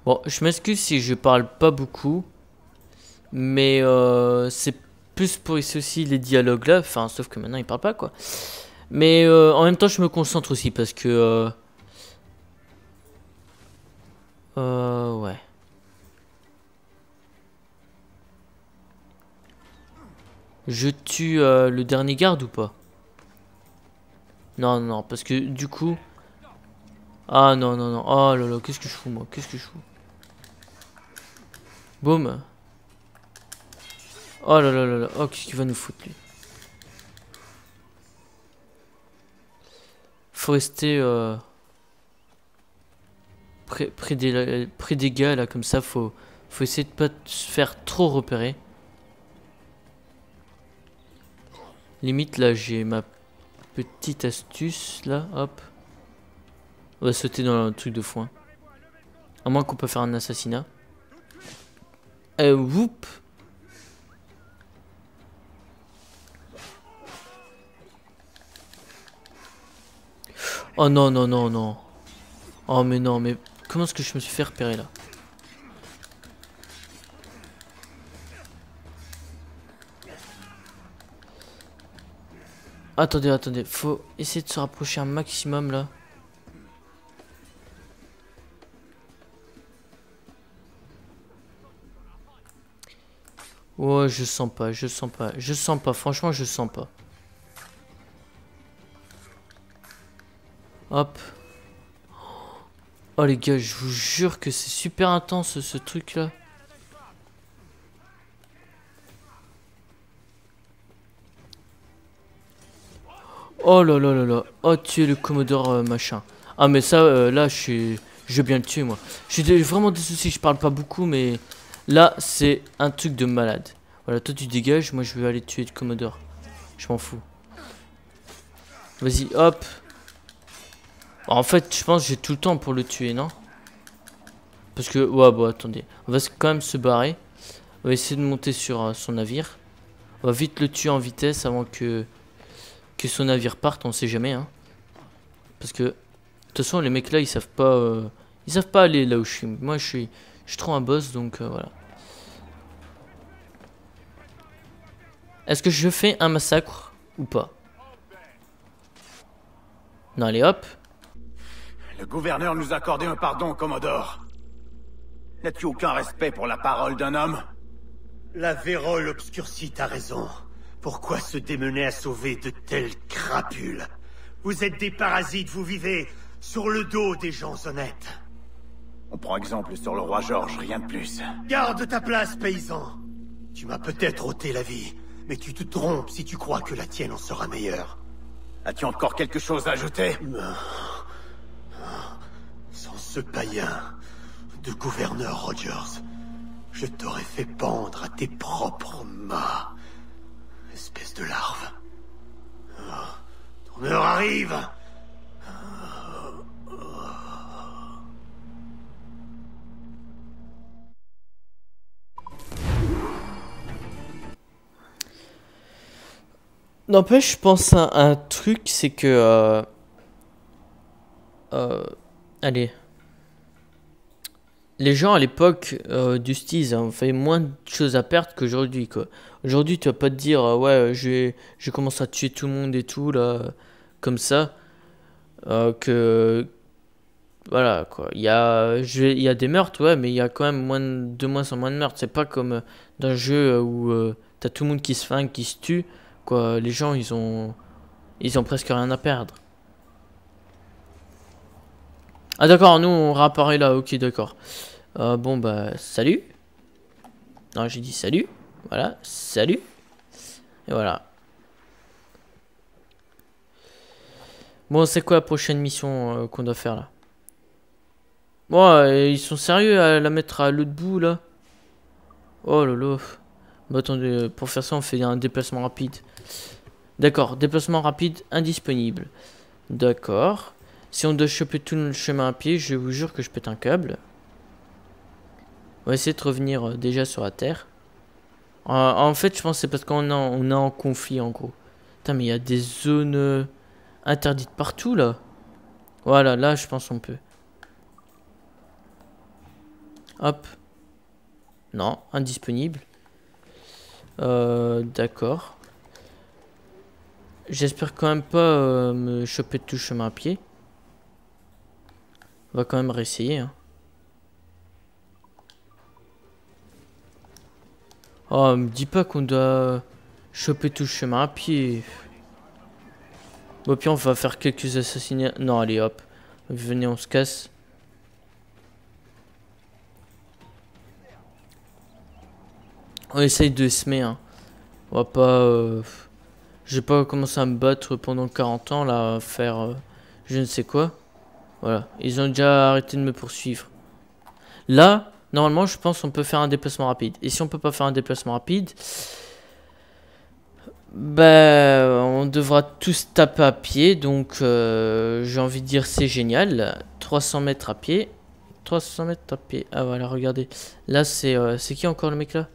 Speaker 4: Bon, je m'excuse si je parle pas beaucoup. Mais euh, c'est plus pour aussi les dialogues là. Enfin, sauf que maintenant il parle pas quoi. Mais euh, en même temps, je me concentre aussi parce que. Euh, euh, ouais. Je tue euh, le dernier garde ou pas? Non, non, parce que du coup. Ah non, non, non. Oh là là, qu'est-ce que je fous moi? Qu'est-ce que je fous? Boum. Oh là là là là. Oh, qu'est-ce qu'il va nous foutre lui? Faut rester euh, près, des, des gars là, comme ça. Faut, faut essayer de pas se faire trop repérer. Limite là, j'ai ma petite astuce là. Hop. On va sauter dans le truc de foin. À moins qu'on peut faire un assassinat. Euh, whoop. Oh non, non, non, non. Oh mais non, mais comment est-ce que je me suis fait repérer là Attendez, attendez, faut essayer de se rapprocher un maximum là. Ouais, je sens pas, je sens pas, je sens pas, franchement, je sens pas. Hop. Oh les gars, je vous jure que c'est super intense ce truc là. Oh là là là là. Oh, tuer le Commodore euh, machin. Ah, mais ça, euh, là, je suis. Je vais bien le tuer, moi. J'ai vraiment des soucis, je parle pas beaucoup, mais là, c'est un truc de malade. Voilà, toi, tu dégages, moi, je vais aller tuer le Commodore. Je m'en fous. Vas-y, hop. En fait, je pense que j'ai tout le temps pour le tuer, non? Parce que, ouais, bon, attendez. On va quand même se barrer. On va essayer de monter sur euh, son navire. On va vite le tuer en vitesse avant que que son navire parte, on sait jamais. Hein. Parce que toute façon, les mecs là, ils savent pas, euh, ils savent pas aller là où je suis. Moi, je suis, je suis trop un boss, donc euh, voilà. Est-ce que je fais un massacre ou pas? Non, allez hop.
Speaker 3: Le gouverneur nous a accordé un pardon, Commodore. N'as-tu aucun respect pour la parole d'un homme?
Speaker 5: La vérole obscurcie ta raison. Pourquoi se démener à sauver de telles crapules? Vous êtes des parasites, vous vivez sur le dos des gens honnêtes.
Speaker 3: On prend exemple sur le roi George, rien de plus.
Speaker 5: Garde ta place, paysan. Tu m'as peut-être ôté la vie, mais tu te trompes si tu crois que la tienne en sera meilleure.
Speaker 3: As-tu encore quelque chose à ajouter?
Speaker 5: Ce païen de gouverneur Rogers, je t'aurais fait pendre à tes propres mâts. Espèce de larve. Ton heure arrive
Speaker 4: N'empêche, je pense à un truc, c'est que. euh, euh, allez. Les gens à l'époque euh, du Steez hein, avaient moins de choses à perdre qu'aujourd'hui. Aujourd'hui, tu vas pas te dire, euh, ouais, je vais, je commence à tuer tout le monde et tout, là, comme ça. euh, que. Voilà, quoi. Il y a, il y a des meurtres, ouais, mais il y a quand même moins de, moins en moins de meurtres. C'est pas comme euh, dans un jeu euh, où euh, t'as tout le monde qui se flingue, qui se tue quoi les gens ils ont ils ont presque rien à perdre ah d'accord nous on réapparaît là ok d'accord. Euh, bon bah salut. Non j'ai dit salut. Voilà salut. Et voilà. Bon c'est quoi la prochaine mission euh, qu'on doit faire là? Bon euh, ils sont sérieux à la mettre à l'autre bout là? Oh là bah attendez, pour faire ça on fait un déplacement rapide. D'accord, déplacement rapide indisponible. D'accord. Si on doit choper tout le chemin à pied, je vous jure que je pète un câble. On va essayer de revenir euh, déjà sur la Terre. En fait, je pense que c'est parce qu'on est, en- conflit en gros. Putain, mais il y a des zones euh, interdites partout là. Voilà, là je pense on peut. Hop. Non, indisponible. Euh, d'accord. J'espère quand même pas me choper tout chemin à pied. On va quand même réessayer. Hein. Oh, me dis pas qu'on doit choper tout chemin à pied. Bon, puis on va faire quelques assassinats. Non, allez hop. Venez, on se casse. On essaye de semer. Hein. On va pas. euh, Je vais pas commencer à me battre pendant 40 ans là, à faire euh, je ne sais quoi. Voilà, ils ont déjà arrêté de me poursuivre. Là, normalement, je pense qu'on peut faire un déplacement rapide. Et si on peut pas faire un déplacement rapide, ben, on devra tous taper à pied. Donc, euh, j'ai envie de dire c'est génial. 300 mètres à pied. 300 mètres à pied. Ah voilà, regardez. Là, c'est euh, c'est qui encore le mec là?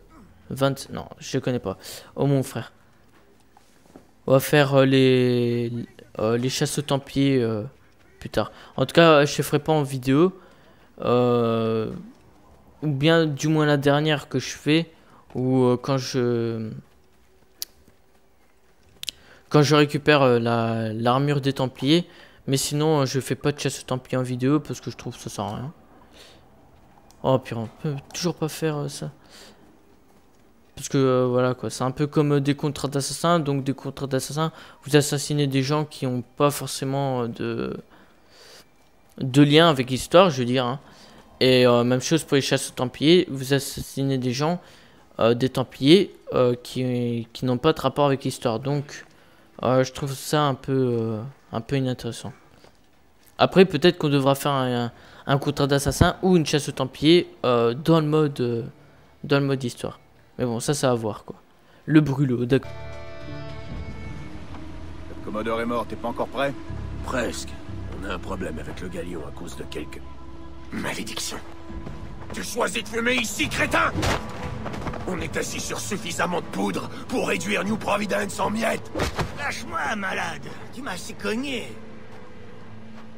Speaker 4: 20... Non, je le connais pas. Oh mon frère. On va faire euh, les les chasses aux templiers plus tard. En tout cas, je ne ferai pas en vidéo. Euh, ou bien du moins la dernière que je fais. Ou euh, quand je... Quand je récupère euh, la l'armure des templiers. Mais sinon, je fais pas de chasse aux templiers en vidéo parce que je trouve que ça sert à rien. Oh, pire, on peut toujours pas faire ça. Parce que voilà quoi, c'est un peu comme des contrats d'assassin. Donc des contrats d'assassin, vous assassinez des gens qui n'ont pas forcément de de lien avec l'histoire, je veux dire. hein. Et euh, même chose pour les chasses aux templiers, vous assassinez des gens, euh, des templiers euh, qui qui n'ont pas de rapport avec l'histoire. Donc euh, je trouve ça un peu euh, un peu inintéressant. Après peut-être qu'on devra faire un, un contrat d'assassin ou une chasse aux templiers euh, dans le mode euh, dans le mode histoire. Mais bon, ça, ça à voir, quoi. Le brûlot, d'accord.
Speaker 3: Le Commodore est mort, t'es pas encore prêt?
Speaker 9: Presque. On a un problème avec le galion à cause de quelques... malédictions. Tu choisis de fumer ici, crétin? On est assis sur suffisamment de poudre pour réduire New Providence en miettes.
Speaker 5: Lâche-moi, malade Tu m'as assez cogné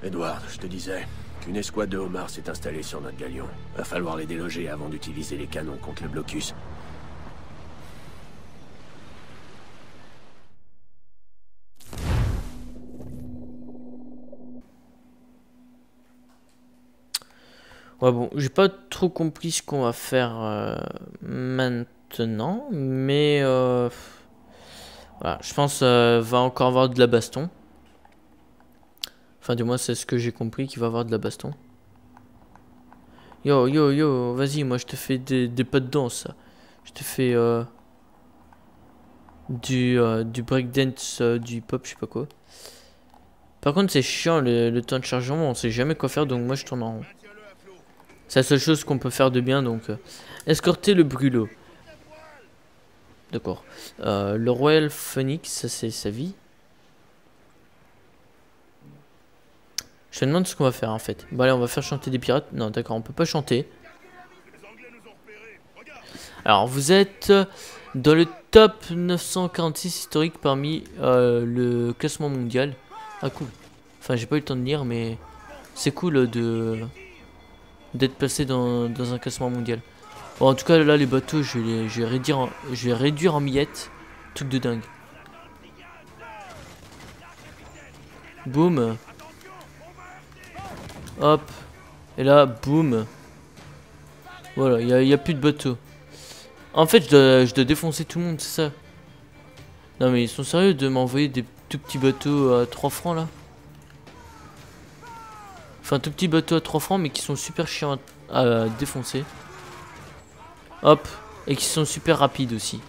Speaker 9: Edward, je te disais qu'une escouade de homards s'est installée sur notre galion. Va falloir les déloger avant d'utiliser les canons contre le blocus.
Speaker 4: Ouais, bon, j'ai pas trop compris ce qu'on va faire euh, maintenant, mais euh, voilà, je pense euh, va encore avoir de la baston. Enfin, du moins, c'est ce que j'ai compris qu'il va avoir de la baston. Yo, yo, yo, vas-y, moi je te fais des, des pas de danse. Je te fais euh, du, du breakdance, euh, du pop, je sais pas quoi. Par contre, c'est chiant le, le temps de chargement, on sait jamais quoi faire, donc moi je tourne en rond. C'est la seule chose qu'on peut faire de bien, donc... euh, escorter le brûlot. D'accord. Euh, le Royal Phoenix, ça c'est sa vie. Je me demande ce qu'on va faire en fait. Bon allez, on va faire chanter des pirates. Non, d'accord, on peut pas chanter. Alors, vous êtes dans le top 946 historique parmi euh, le classement mondial. Ah cool. Enfin, j'ai pas eu le temps de lire, mais c'est cool de d'être placé dans, dans un classement mondial. Bon, en tout cas, là, les bateaux, je vais, je vais, réduire, en, je vais réduire en miettes. Truc de dingue. Boum. Hop. Et là, boum. Voilà, il n'y a, a plus de bateaux. En fait, je dois, je dois défoncer tout le monde, c'est ça. Non, mais ils sont sérieux de m'envoyer des tout petits bateaux à 3 francs là? Enfin, tout petits bateaux à 3 francs, mais qui sont super chiants à, défoncer. Hop. Et qui sont super rapides aussi.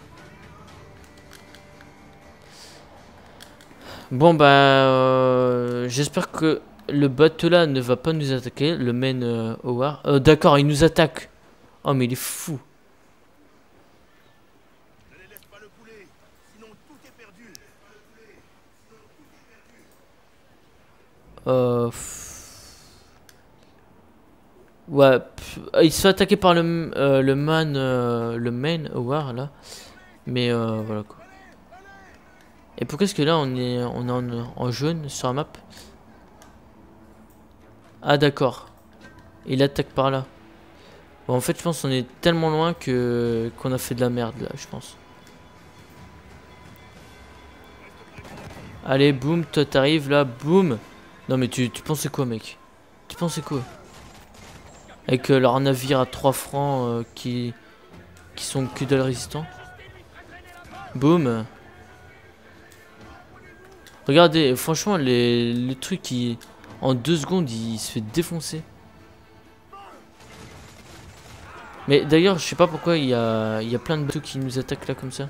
Speaker 4: Bon, bah. J'espère que le bateau là ne va pas nous attaquer. Le main euh, Howard. Euh, D'accord, il nous attaque. Oh, mais il est fou. Euh. Ouais, pff, il se fait attaquer par le, euh, le man, euh, le main Howard là. Mais euh, voilà quoi. Et pourquoi est-ce que là on est, on est en, en jaune sur la map? Ah d'accord. Il attaque par là. Bon, en fait je pense qu'on est tellement loin que qu'on a fait de la merde là je pense. Allez boum, toi t'arrives là, boum. Non mais tu, tu pensais quoi mec? Tu pensais quoi? Avec leur navire à 3 francs euh, qui, sont que dalle résistants Boum Regardez, franchement, les, le truc, qui en deux secondes, il se fait défoncer. Mais d'ailleurs, je sais pas pourquoi il y a, y a plein de bateaux qui nous attaquent là comme ça.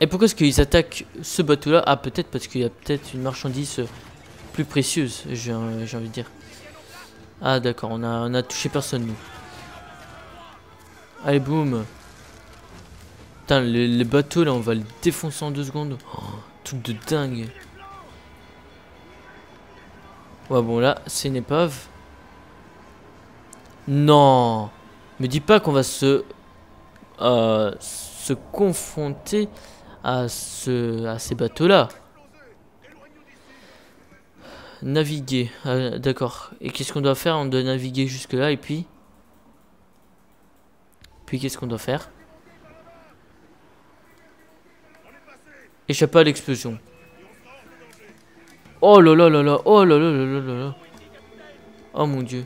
Speaker 4: Et pourquoi est-ce qu'ils attaquent ce bateau-là? Ah, peut-être parce qu'il y a peut-être une marchandise euh, plus précieuse, j'ai envie de dire. Ah, d'accord, on a, on a touché personne, nous. Allez, boum. Putain, les, les bateaux là, on va le défoncer en deux secondes. Oh, truc de dingue. Ouais, bon, là, c'est une épave. Non. Me dis pas qu'on va se. euh, se confronter à, ce, à ces bateaux là. Naviguer. Ah, D'accord. Et qu'est-ce qu'on doit faire On doit naviguer jusque là et puis? Puis qu'est-ce qu'on doit faire? Échapper à l'explosion. Oh là là là là, oh là là là là là. Oh mon dieu.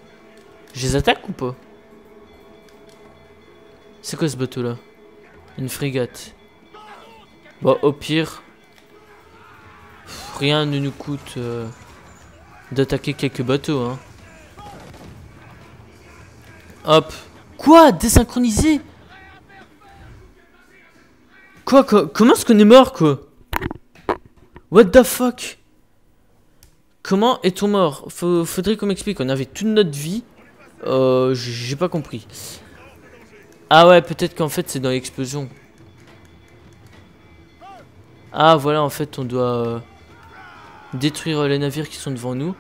Speaker 4: Je les attaque ou pas? C'est quoi ce bateau là Une frégate. Bon, au pire, rien ne nous coûte euh, d'attaquer quelques bateaux. Hein. Hop. Quoi? Désynchronisé? Quoi, Comment est-ce qu'on est mort quoi? What the fuck? Comment est-on mort? Faut- Faudrait qu'on m'explique. On avait toute notre vie. Euh, J'ai pas compris. Ah ouais, peut-être qu'en fait c'est dans l'explosion. Ah voilà, en fait on doit euh, détruire les navires qui sont devant nous.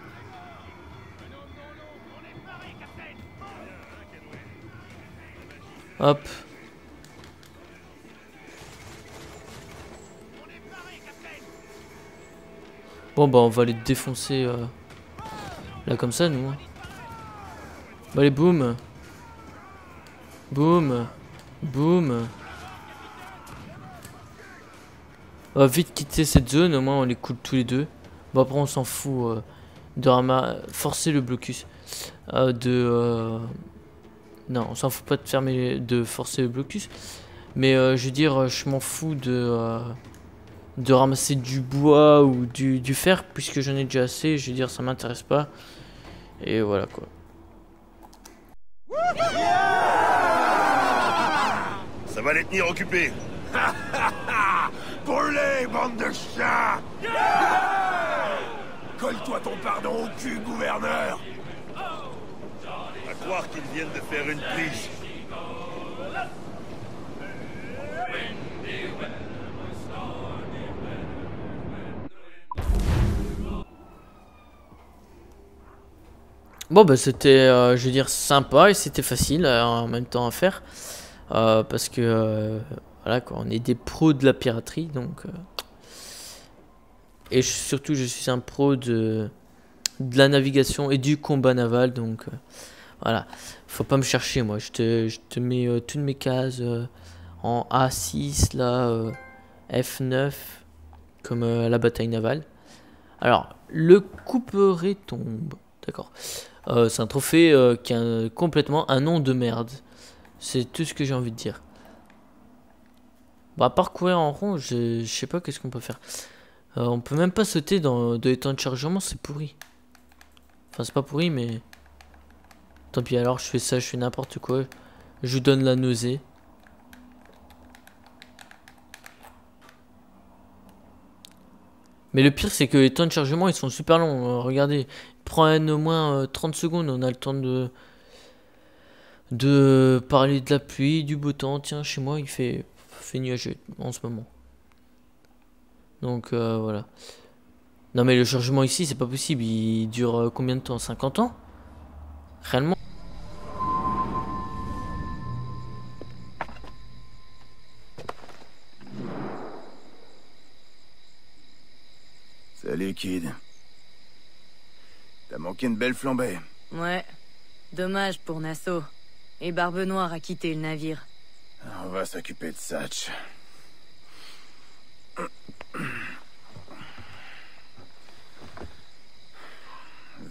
Speaker 4: Hop. Bon, bah, on va les défoncer euh, là comme ça, nous. Hein. Bah, allez, boum. Boum. Boum. On va vite quitter cette zone, au moins on les coule tous les deux. Bon, après, on s'en fout euh, de forcer le blocus. Euh, de. Non, on s'en fout pas de fermer, de forcer le blocus. Mais je veux dire, je m'en fous de de ramasser du bois ou du, du fer puisque j'en ai déjà assez je veux dire ça m'intéresse pas et voilà quoi
Speaker 8: ça va les tenir occupés les bande de chiens Colle-toi ton pardon au cul, gouverneur À croire qu'ils viennent de faire une prise.
Speaker 4: Bon bah c'était, euh, je veux dire, sympa et c'était facile euh, en même temps à faire. Euh, parce que, voilà quoi, on est des pros de la piraterie, donc... et surtout, je suis un pro de, de la navigation et du combat naval, donc... voilà, faut pas me chercher, moi. Je te, je te mets toutes mes cases en A6, là, F9, comme la bataille navale. Alors, le couperet tombe. D'accord. Euh, c'est un trophée euh, qui a complètement un nom de merde. C'est tout ce que j'ai envie de dire. Bah, parcourir en rond, je, sais pas qu'est-ce qu'on peut faire. Euh, on peut même pas sauter dans de temps de chargement, c'est pourri. Enfin, c'est pas pourri, mais... Tant pis, alors je fais ça, je fais n'importe quoi. Je vous donne la nausée. Mais le pire, c'est que les temps de chargement, ils sont super longs. regardez, prennent au moins 30 euh, secondes. On a le temps de de parler de la pluie, du beau temps. Tiens, chez moi, il fait, fait nuageux en ce moment. Donc euh, voilà. Non mais le chargement ici, c'est pas possible. Il dure euh, combien de temps? 50 ans? Réellement?
Speaker 3: Salut, Kid. T'as manqué une belle flambée.
Speaker 2: Ouais. Dommage pour Nassau. Et Barbe Noire a quitté le navire.
Speaker 3: On va s'occuper de Satch.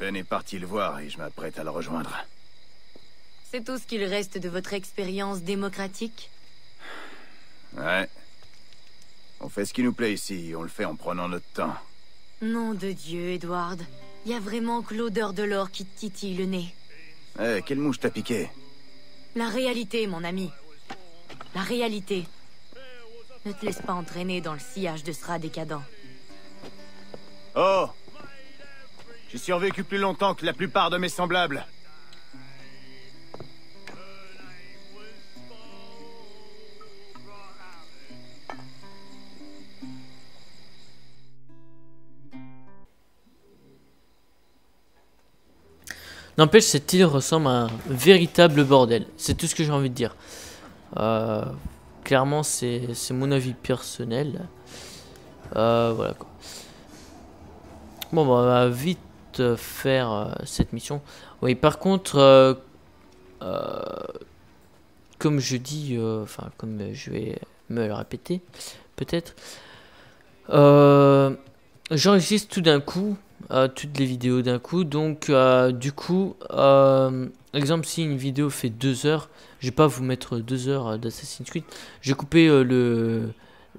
Speaker 3: Ven est parti le voir et je m'apprête à le rejoindre.
Speaker 2: C'est tout ce qu'il reste de votre expérience démocratique?
Speaker 3: Ouais. On fait ce qui nous plaît ici, on le fait en prenant notre temps.
Speaker 2: Nom de Dieu, Edward. Y a vraiment que l'odeur de l'or qui te titille le nez.
Speaker 3: Eh, quelle mouche t'a piqué?
Speaker 2: La réalité, mon ami. La réalité. Ne te laisse pas entraîner dans le sillage de ce rat décadent.
Speaker 3: Oh J'ai survécu plus longtemps que la plupart de mes semblables.
Speaker 4: N'empêche, cette île ressemble à un véritable bordel. C'est tout ce que j'ai envie de dire. Euh, clairement, c'est mon avis personnel. Euh, voilà quoi. Bon, bah, on va vite faire euh, cette mission. Oui, par contre, comme je dis, enfin, comme je vais me le répéter, peut-être, j'enregistre tout d'un coup toutes les vidéos d'un coup. Donc, euh, du coup, euh, exemple, si une vidéo fait deux heures, je vais pas vous mettre deux heures d'Assassin's Creed. J'ai coupé euh, le,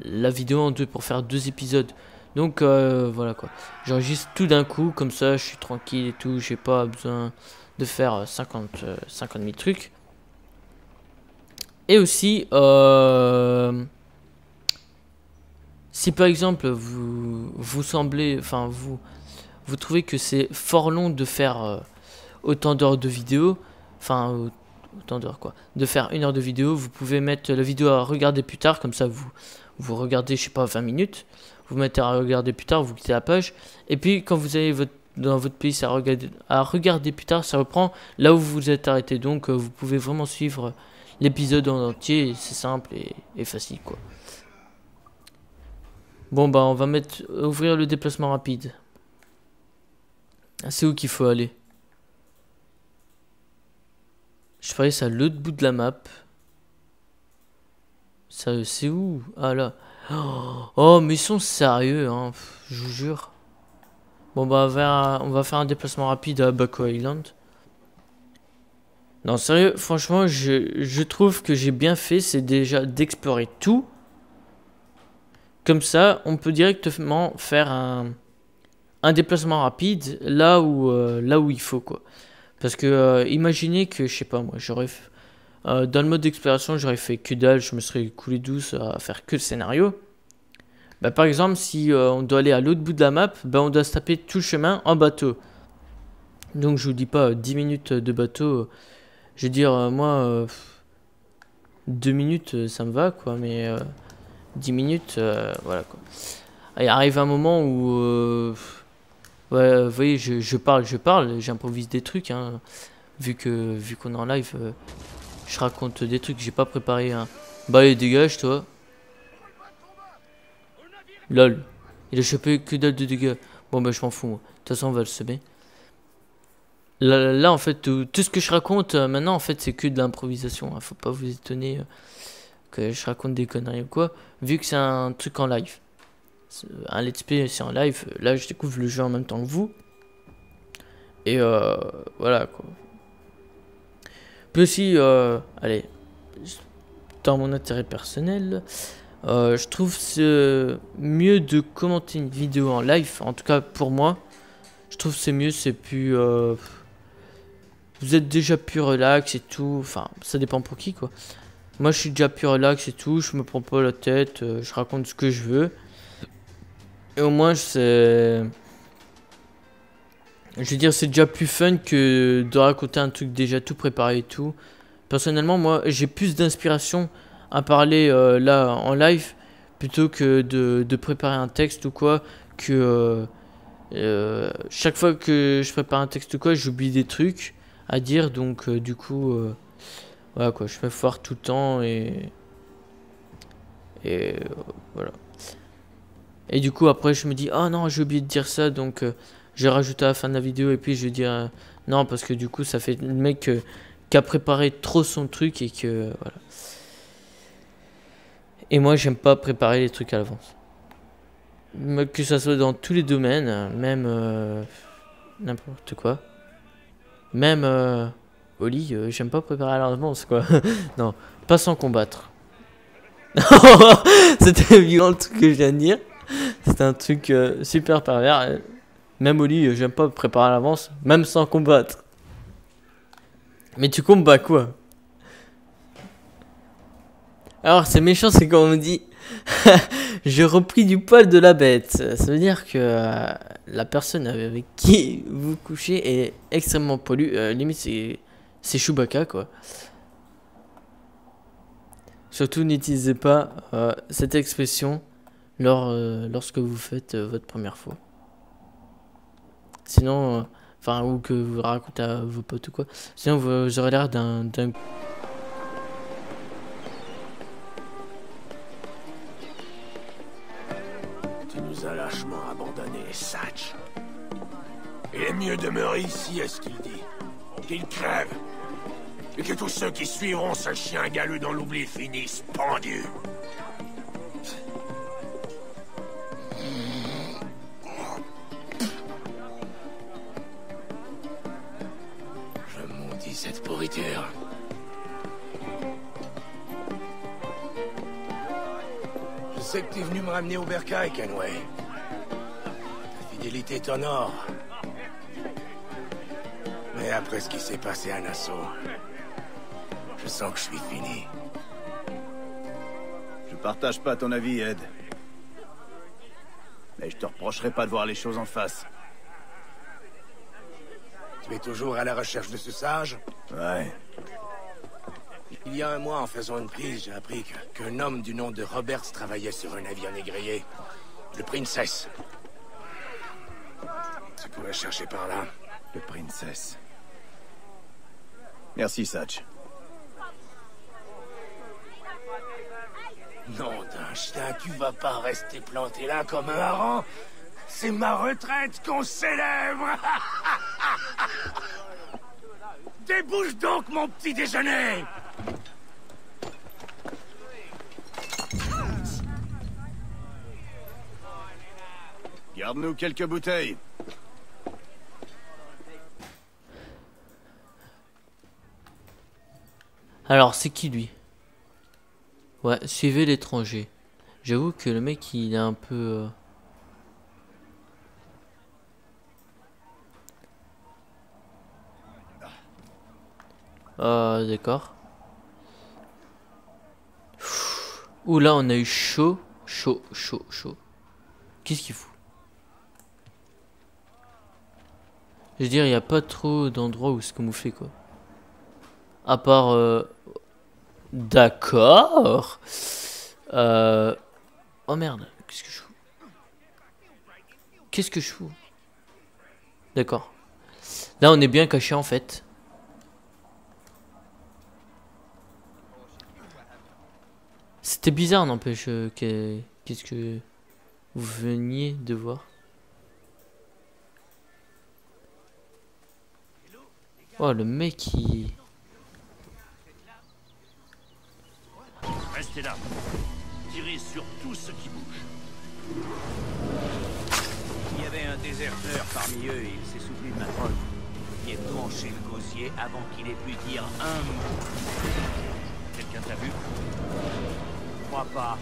Speaker 4: la vidéo en deux pour faire deux épisodes. Donc, voilà quoi. J'enregistre tout d'un coup, comme ça, je suis tranquille et tout. J'ai pas besoin de faire 50, 50 000 trucs. Et aussi, si par exemple vous vous semblez, enfin vous vous trouvez que c'est fort long de faire euh, autant d'heures de vidéo, enfin autant d'heures quoi, de faire une heure de vidéo, vous pouvez mettre la vidéo à regarder plus tard, comme ça vous vous regardez je sais pas 20 minutes, vous mettez à regarder plus tard, vous quittez la page, et puis quand vous avez votre dans votre pays à regarder, à regarder plus tard, ça reprend là où vous vous êtes arrêté. Donc euh, vous pouvez vraiment suivre l'épisode en entier, c'est simple et, facile quoi. Bon bah on va mettre ouvrir le déplacement rapide. C'est où qu'il faut aller? Je ferais ça à l'autre bout de la map. Ça, c'est où? Ah là. Oh, mais ils sont sérieux, hein. je vous jure. Bon, bah, on va faire un déplacement rapide à Baco Island. Non, sérieux, franchement, je, trouve que j'ai bien fait, c'est déjà d'explorer tout. Comme ça, on peut directement faire un, un déplacement rapide là où, euh, là où il faut, quoi. Parce que, euh, imaginez que, je sais pas, moi, j'aurais... Euh, dans le mode d'exploration, j'aurais fait que dalle, je me serais coulé douce à faire que le scénario. Bah, par exemple, si on doit aller à l'autre bout de la map, bah, on doit se taper tout le chemin en bateau. Donc je vous dis pas 10 minutes de bateau, je veux dire, euh, moi, euh, deux minutes, euh, ça me va, quoi, mais 10 minutes, voilà, quoi. Il arrive un moment où, vous voyez, je, parle, je parle, j'improvise des trucs, hein, vu que vu qu'on est en live, je raconte des trucs, j'ai pas préparé un. Bah, allez, dégage, toi. Lol. Il a chopé que dalle de dégâts. Bon, bah, je m'en fous, De toute façon, on va le semer. Là, en fait, tout, ce que je raconte euh, maintenant, en fait, c'est que de l'improvisation. Hein. Faut pas vous étonner euh, que je raconte des conneries ou quoi, vu que c'est un truc en live. Un let's play, c'est en live. Là, je découvre le jeu en même temps que vous. Et euh, voilà, quoi. Puis aussi, allez, dans mon intérêt personnel, je trouve c'est mieux de commenter une vidéo en live, en tout cas pour moi. Je trouve c'est mieux, c'est plus vous êtes déjà plus relax et tout. Enfin, ça dépend pour qui, quoi. Moi, je suis déjà plus relax et tout. Je me prends pas la tête. Euh, je raconte ce que je veux. Et au moins, c'est. Je veux dire, c'est déjà plus fun que de raconter un truc déjà tout préparé et tout. Personnellement, moi, j'ai plus d'inspiration à parler euh, là en live plutôt que de, préparer un texte ou quoi. Que euh, chaque fois que je prépare un texte ou quoi, j'oublie des trucs à dire. Donc, euh, du coup, euh, voilà quoi, je fais foire tout le temps et. Et euh, voilà. Et du coup, après, je me dis, oh non, j'ai oublié de dire ça, donc j'ai rajouté à la fin de la vidéo et puis je vais dire non, parce que du coup, ça fait le mec qui a préparé trop son truc et que voilà. Et moi, j'aime pas préparer les trucs à l'avance. Que ça soit dans tous les domaines, même n'importe quoi. Même euh, au lit, euh, j'aime pas préparer à l'avance, quoi. non, pas sans combattre. C'était violent le truc que je viens de dire. C'était un truc euh, super pervers. Même au lit, j'aime pas préparer à l'avance, même sans combattre. Mais tu combats quoi? Alors, c'est méchant, c'est quand on me dit J'ai repris du poil de la bête. Ça veut dire que euh, la personne avec qui vous couchez est extrêmement pollue. Euh, limite, c'est, Chewbacca, quoi. Surtout, n'utilisez pas euh, cette expression lors, lorsque vous faites votre première fois. Sinon, enfin, ou que vous racontez à vos potes ou quoi. Sinon, vous aurez l'air d'un
Speaker 9: Satch. Il est mieux demeurer ici, est ce qu'il dit? Qu'il crève. Et que tous ceux qui suivront ce chien galeux dans l'oubli finissent pendus. Cette pourriture. Je sais que t'es venu me ramener au bercail, Kenway fidélité t'honore. Mais après ce qui s'est passé à Nassau, je sens que je suis fini.
Speaker 3: Je partage pas ton avis, Ed. Mais je te reprocherai pas de voir les choses en face.
Speaker 9: Tu es toujours à la recherche de ce sage
Speaker 3: Ouais.
Speaker 9: Il y a un mois, en faisant une prise, j'ai appris qu'un homme du nom de Roberts travaillait sur un navire négrier. Le Princess. Tu pourrais chercher par là.
Speaker 3: Le princesse. Merci, Satch.
Speaker 9: Non d'un chien, tu vas pas rester planté là comme un hareng. C'est ma retraite qu'on célèbre Débouche donc mon petit déjeuner
Speaker 3: Garde-nous quelques bouteilles.
Speaker 4: Alors, c'est qui lui? Ouais, suivez l'étranger. J'avoue que le mec, il est un peu... euh, Ah, d'accord. Ouh là, on a eu chaud, chaud, chaud, chaud. Qu'est-ce qu'il fout? Je veux dire, il n'y a pas trop d'endroits où se camoufler, quoi. À part... euh, D'accord. Euh... Oh merde, qu'est-ce que je fous? Qu'est-ce que je fous? D'accord. Là, on est bien caché, en fait. C'était bizarre, n'empêche, euh, que... qu'est-ce que vous veniez de voir? Oh, le mec, il...
Speaker 10: Restez là. Tirez sur tout ce qui bouge.
Speaker 7: Il y avait un déserteur parmi eux et il s'est souvenu de ma preuve. Il est tranché le gosier avant qu'il ait pu dire un mot.
Speaker 10: Quelqu'un t'a vu?
Speaker 7: Crois pas.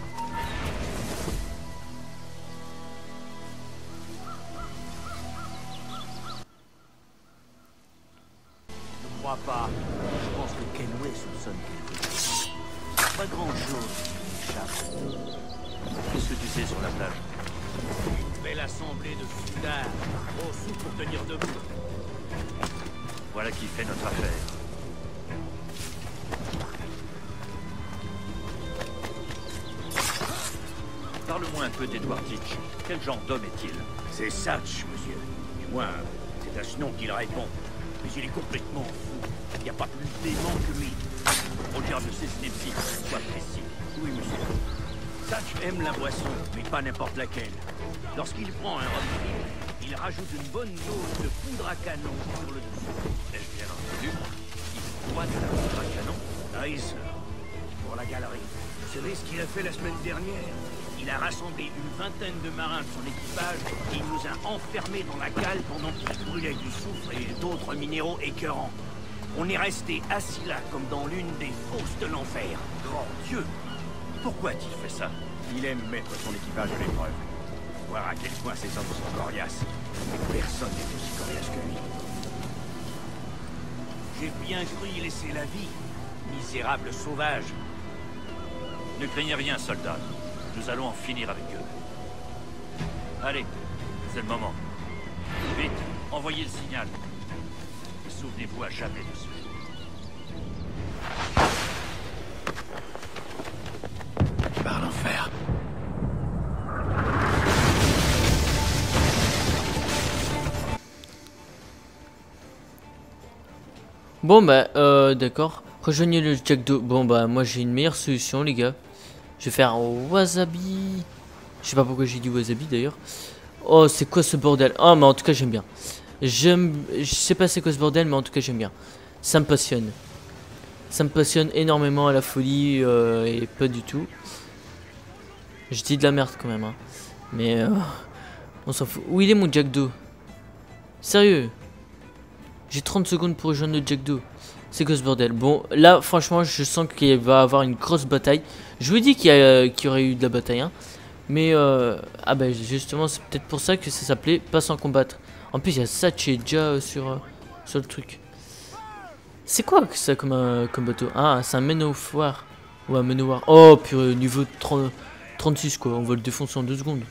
Speaker 7: Je crois pas. Je pense que Kenway soupçonne quelque chose. Pas grand-chose qui.
Speaker 10: Qu'est-ce que tu sais sur la plage?
Speaker 7: Une belle assemblée de soudards, trop sous pour tenir debout.
Speaker 10: Voilà qui fait notre affaire. Parle-moi un peu d'Edward Teach. Quel genre d'homme est-il
Speaker 7: C'est Satch, monsieur. Du moins, c'est à ce nom qu'il répond. Mais il est complètement fou. Il n'y a pas plus dément que lui.
Speaker 10: Regarde le sceptique, sois précis.
Speaker 7: Oui, monsieur. Satch aime la boisson, mais pas n'importe laquelle. Lorsqu'il prend un rhum il rajoute une bonne dose de poudre à canon sur le dessus.
Speaker 10: Ai-je bien entendu
Speaker 7: Il boit de la poudre à canon Nice. Pour la galerie. Vous savez ce qu'il a fait la semaine dernière? Il a rassemblé une vingtaine de marins de son équipage et il nous a enfermés dans la cale pendant qu'il brûlait du soufre et d'autres minéraux écœurants. On est resté assis là comme dans l'une des fosses de l'enfer.
Speaker 10: Grand Dieu Pourquoi a-t-il fait ça?
Speaker 3: Il aime mettre son équipage à l'épreuve.
Speaker 7: Voir à quel point ces hommes sont coriaces. Et personne n'est aussi coriace que lui. J'ai bien cru y laisser la vie. Misérable sauvage.
Speaker 10: Ne craignez rien, soldats. Nous allons en finir avec eux. Allez, c'est le moment. Vite, envoyez le signal. Et Souvenez-vous à jamais de cela.
Speaker 3: Par l'enfer.
Speaker 4: Bon bah, euh, d'accord. Rejoignez le Jack d'eau. Bon bah, moi j'ai une meilleure solution, les gars. Je vais faire un wasabi. Je sais pas pourquoi j'ai dit wasabi d'ailleurs. Oh, c'est quoi ce bordel? Oh, mais en tout cas, j'aime bien. J'aime. Je sais pas c'est quoi ce bordel, mais en tout cas, j'aime bien. Ça me passionne. Ça me passionne énormément à la folie euh, et pas du tout. Je dis de la merde quand même, hein. Mais euh, on s'en fout. Où il est mon Jack d'eau Sérieux? J'ai 30 secondes pour rejoindre le Jack d'eau. C'est quoi ce bordel Bon, là, franchement, je sens qu'il va y avoir une grosse bataille. Je vous dis qu'il y, a- qu'il y aurait eu de la bataille, hein. Mais, euh, ah bah, justement, c'est peut-être pour ça que ça s'appelait Pas sans combattre. En plus, il y a Satch déjà euh, sur, euh, sur le truc. C'est quoi que ça comme, euh, comme bateau? Ah, c'est un Manowar. Ouais, un Manowar. Oh, puis niveau 30 36, quoi. On va le défoncer en deux secondes.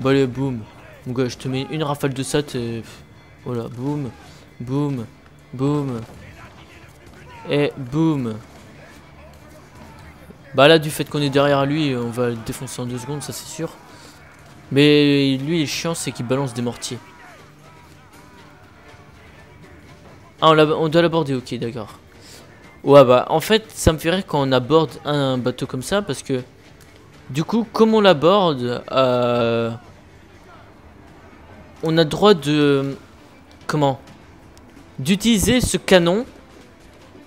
Speaker 4: Bah, allez, boum. Mon gars, je te mets une rafale de sat et. Voilà, boum, boum, boum. Et boum. Bah là, du fait qu'on est derrière lui, on va le défoncer en deux secondes, ça c'est sûr. Mais lui, il est chiant, c'est qu'il balance des mortiers. Ah, on, doit l'aborder, ok, d'accord. Ouais, bah, en fait, ça me fait rire quand on aborde un bateau comme ça, parce que... Du coup, comme on l'aborde, euh... on a droit de... Comment D'utiliser ce canon.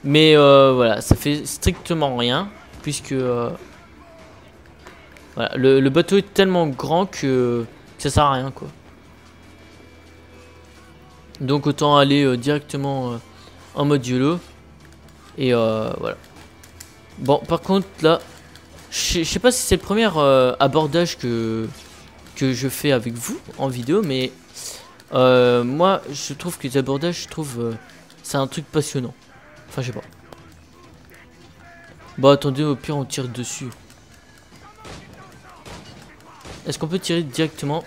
Speaker 4: Mais euh, voilà, ça fait strictement rien. Puisque... Euh, voilà, le, bateau est tellement grand que, ça sert à rien quoi. Donc autant aller euh, directement en mode YOLO. Et voilà. Bon, par contre, là, je sais pas si c'est le premier abordage que, que je fais avec vous en vidéo, mais moi, je trouve que les abordages, je trouve, c'est un truc passionnant. Enfin, je sais pas. Bon, attendez, au pire, on tire dessus. Est-ce qu'on peut tirer directement?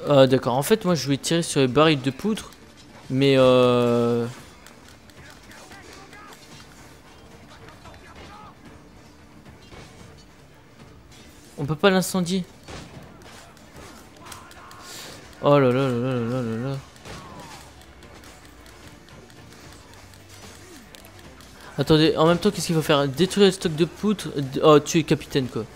Speaker 4: Euh, D'accord, en fait, moi, je vais tirer sur les barils de poudre. Mais, euh... On peut pas l'incendier. Oh là là là là là là là. Attendez, en même temps, qu'est-ce qu'il faut faire? Détruire le stock de poutres? Oh, tu es capitaine, quoi.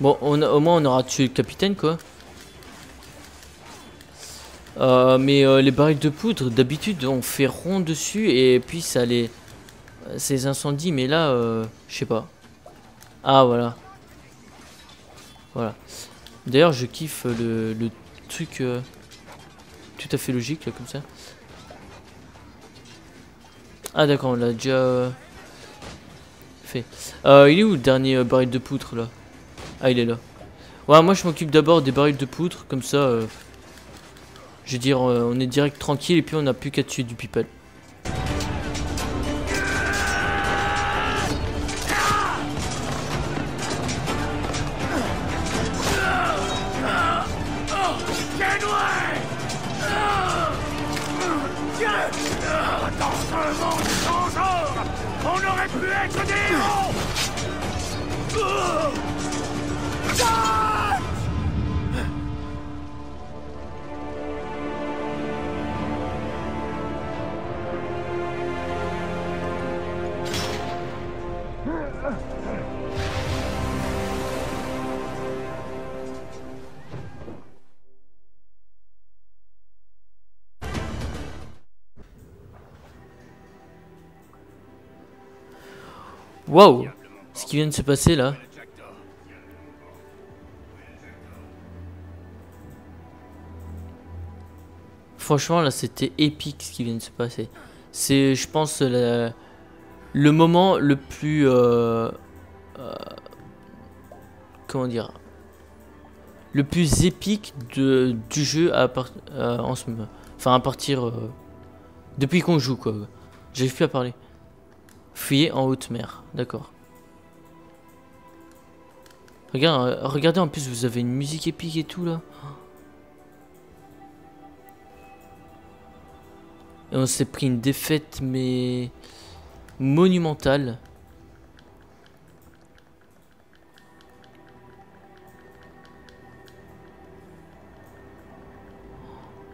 Speaker 4: Bon, on au moins, on aura tué le capitaine, quoi. Euh, mais euh, les barils de poudre, d'habitude, on fait rond dessus et puis ça les... Ces incendies, mais là, euh, je sais pas. Ah, voilà. Voilà. D'ailleurs, je kiffe le, le truc tout à fait logique, là, comme ça. Ah, d'accord, on l'a déjà fait. il est où le dernier baril de poudre, là? Ah, il est là. Ouais, moi, je m'occupe d'abord des barils de poudre, comme ça... Je veux dire, euh, on est direct tranquille et puis on n'a plus qu'à tuer du people. Se passer là. Franchement là c'était épique ce qui vient de se passer. C'est je pense le moment le plus... Euh, euh, comment dire Le plus épique de, du jeu à, euh, en ce, enfin, à partir... depuis qu'on joue quoi. J'arrive plus à parler. Fuyez en haute mer, d'accord. Regarde, euh, regardez en plus vous avez une musique épique et tout là. Et on s'est pris une défaite mais monumentale.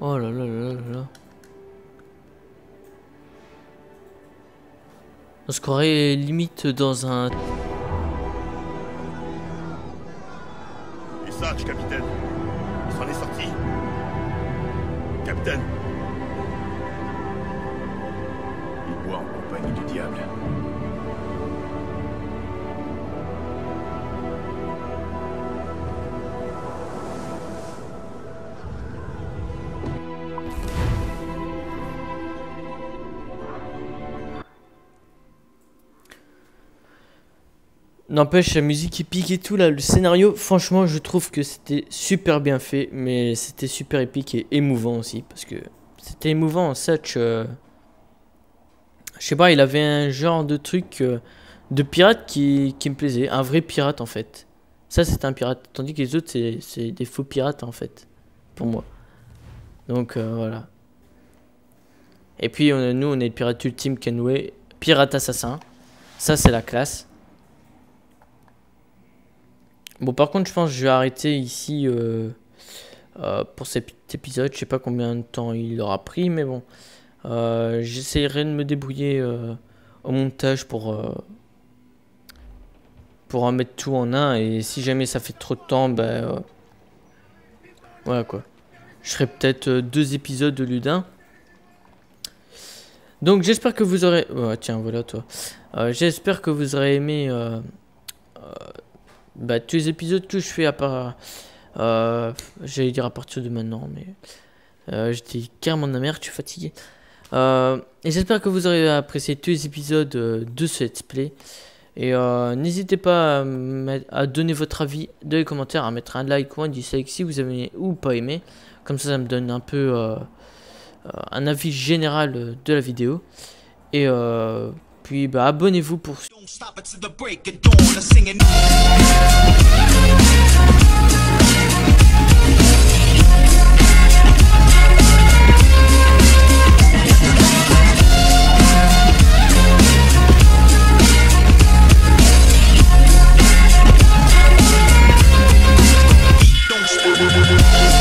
Speaker 4: Oh là là là là là. On se croirait limite dans un...
Speaker 8: Ça, capitaine. On s'en est sorti. Capitaine.
Speaker 3: Il boit en compagnie du diable.
Speaker 4: N'empêche, la musique épique et tout, là, le scénario, franchement, je trouve que c'était super bien fait, mais c'était super épique et émouvant aussi, parce que c'était émouvant, Satch. Euh, je sais pas, il avait un genre de truc euh, de pirate qui, qui, me plaisait, un vrai pirate en fait. Ça, c'est un pirate, tandis que les autres, c'est des faux pirates en fait, pour moi. Donc euh, voilà. Et puis, nous, on est le pirate ultime Kenway, pirate assassin. Ça, c'est la classe. Bon, par contre, je pense que je vais arrêter ici euh, euh, pour cet épisode. Je sais pas combien de temps il aura pris, mais bon. Euh, j'essayerai de me débrouiller au montage pour, pour en mettre tout en un. Et si jamais ça fait trop de temps, ben... voilà quoi. Je ferai peut-être deux épisodes de Ludin. Donc j'espère que vous aurez... tiens, voilà toi. j'espère que vous aurez aimé bah, tous les épisodes que je fais à part... Euh, J'allais dire à partir de maintenant, mais... Euh, J'étais carrément de la merde, je suis fatigué. Euh, et j'espère que vous aurez apprécié tous les épisodes de ce let's play. Et n'hésitez pas à, donner votre avis dans les commentaires, à mettre un like ou un dislike si vous avez ou pas aimé. Comme ça, ça me donne un peu un avis général de la vidéo. Et puis bah, abonnez-vous pour... Don't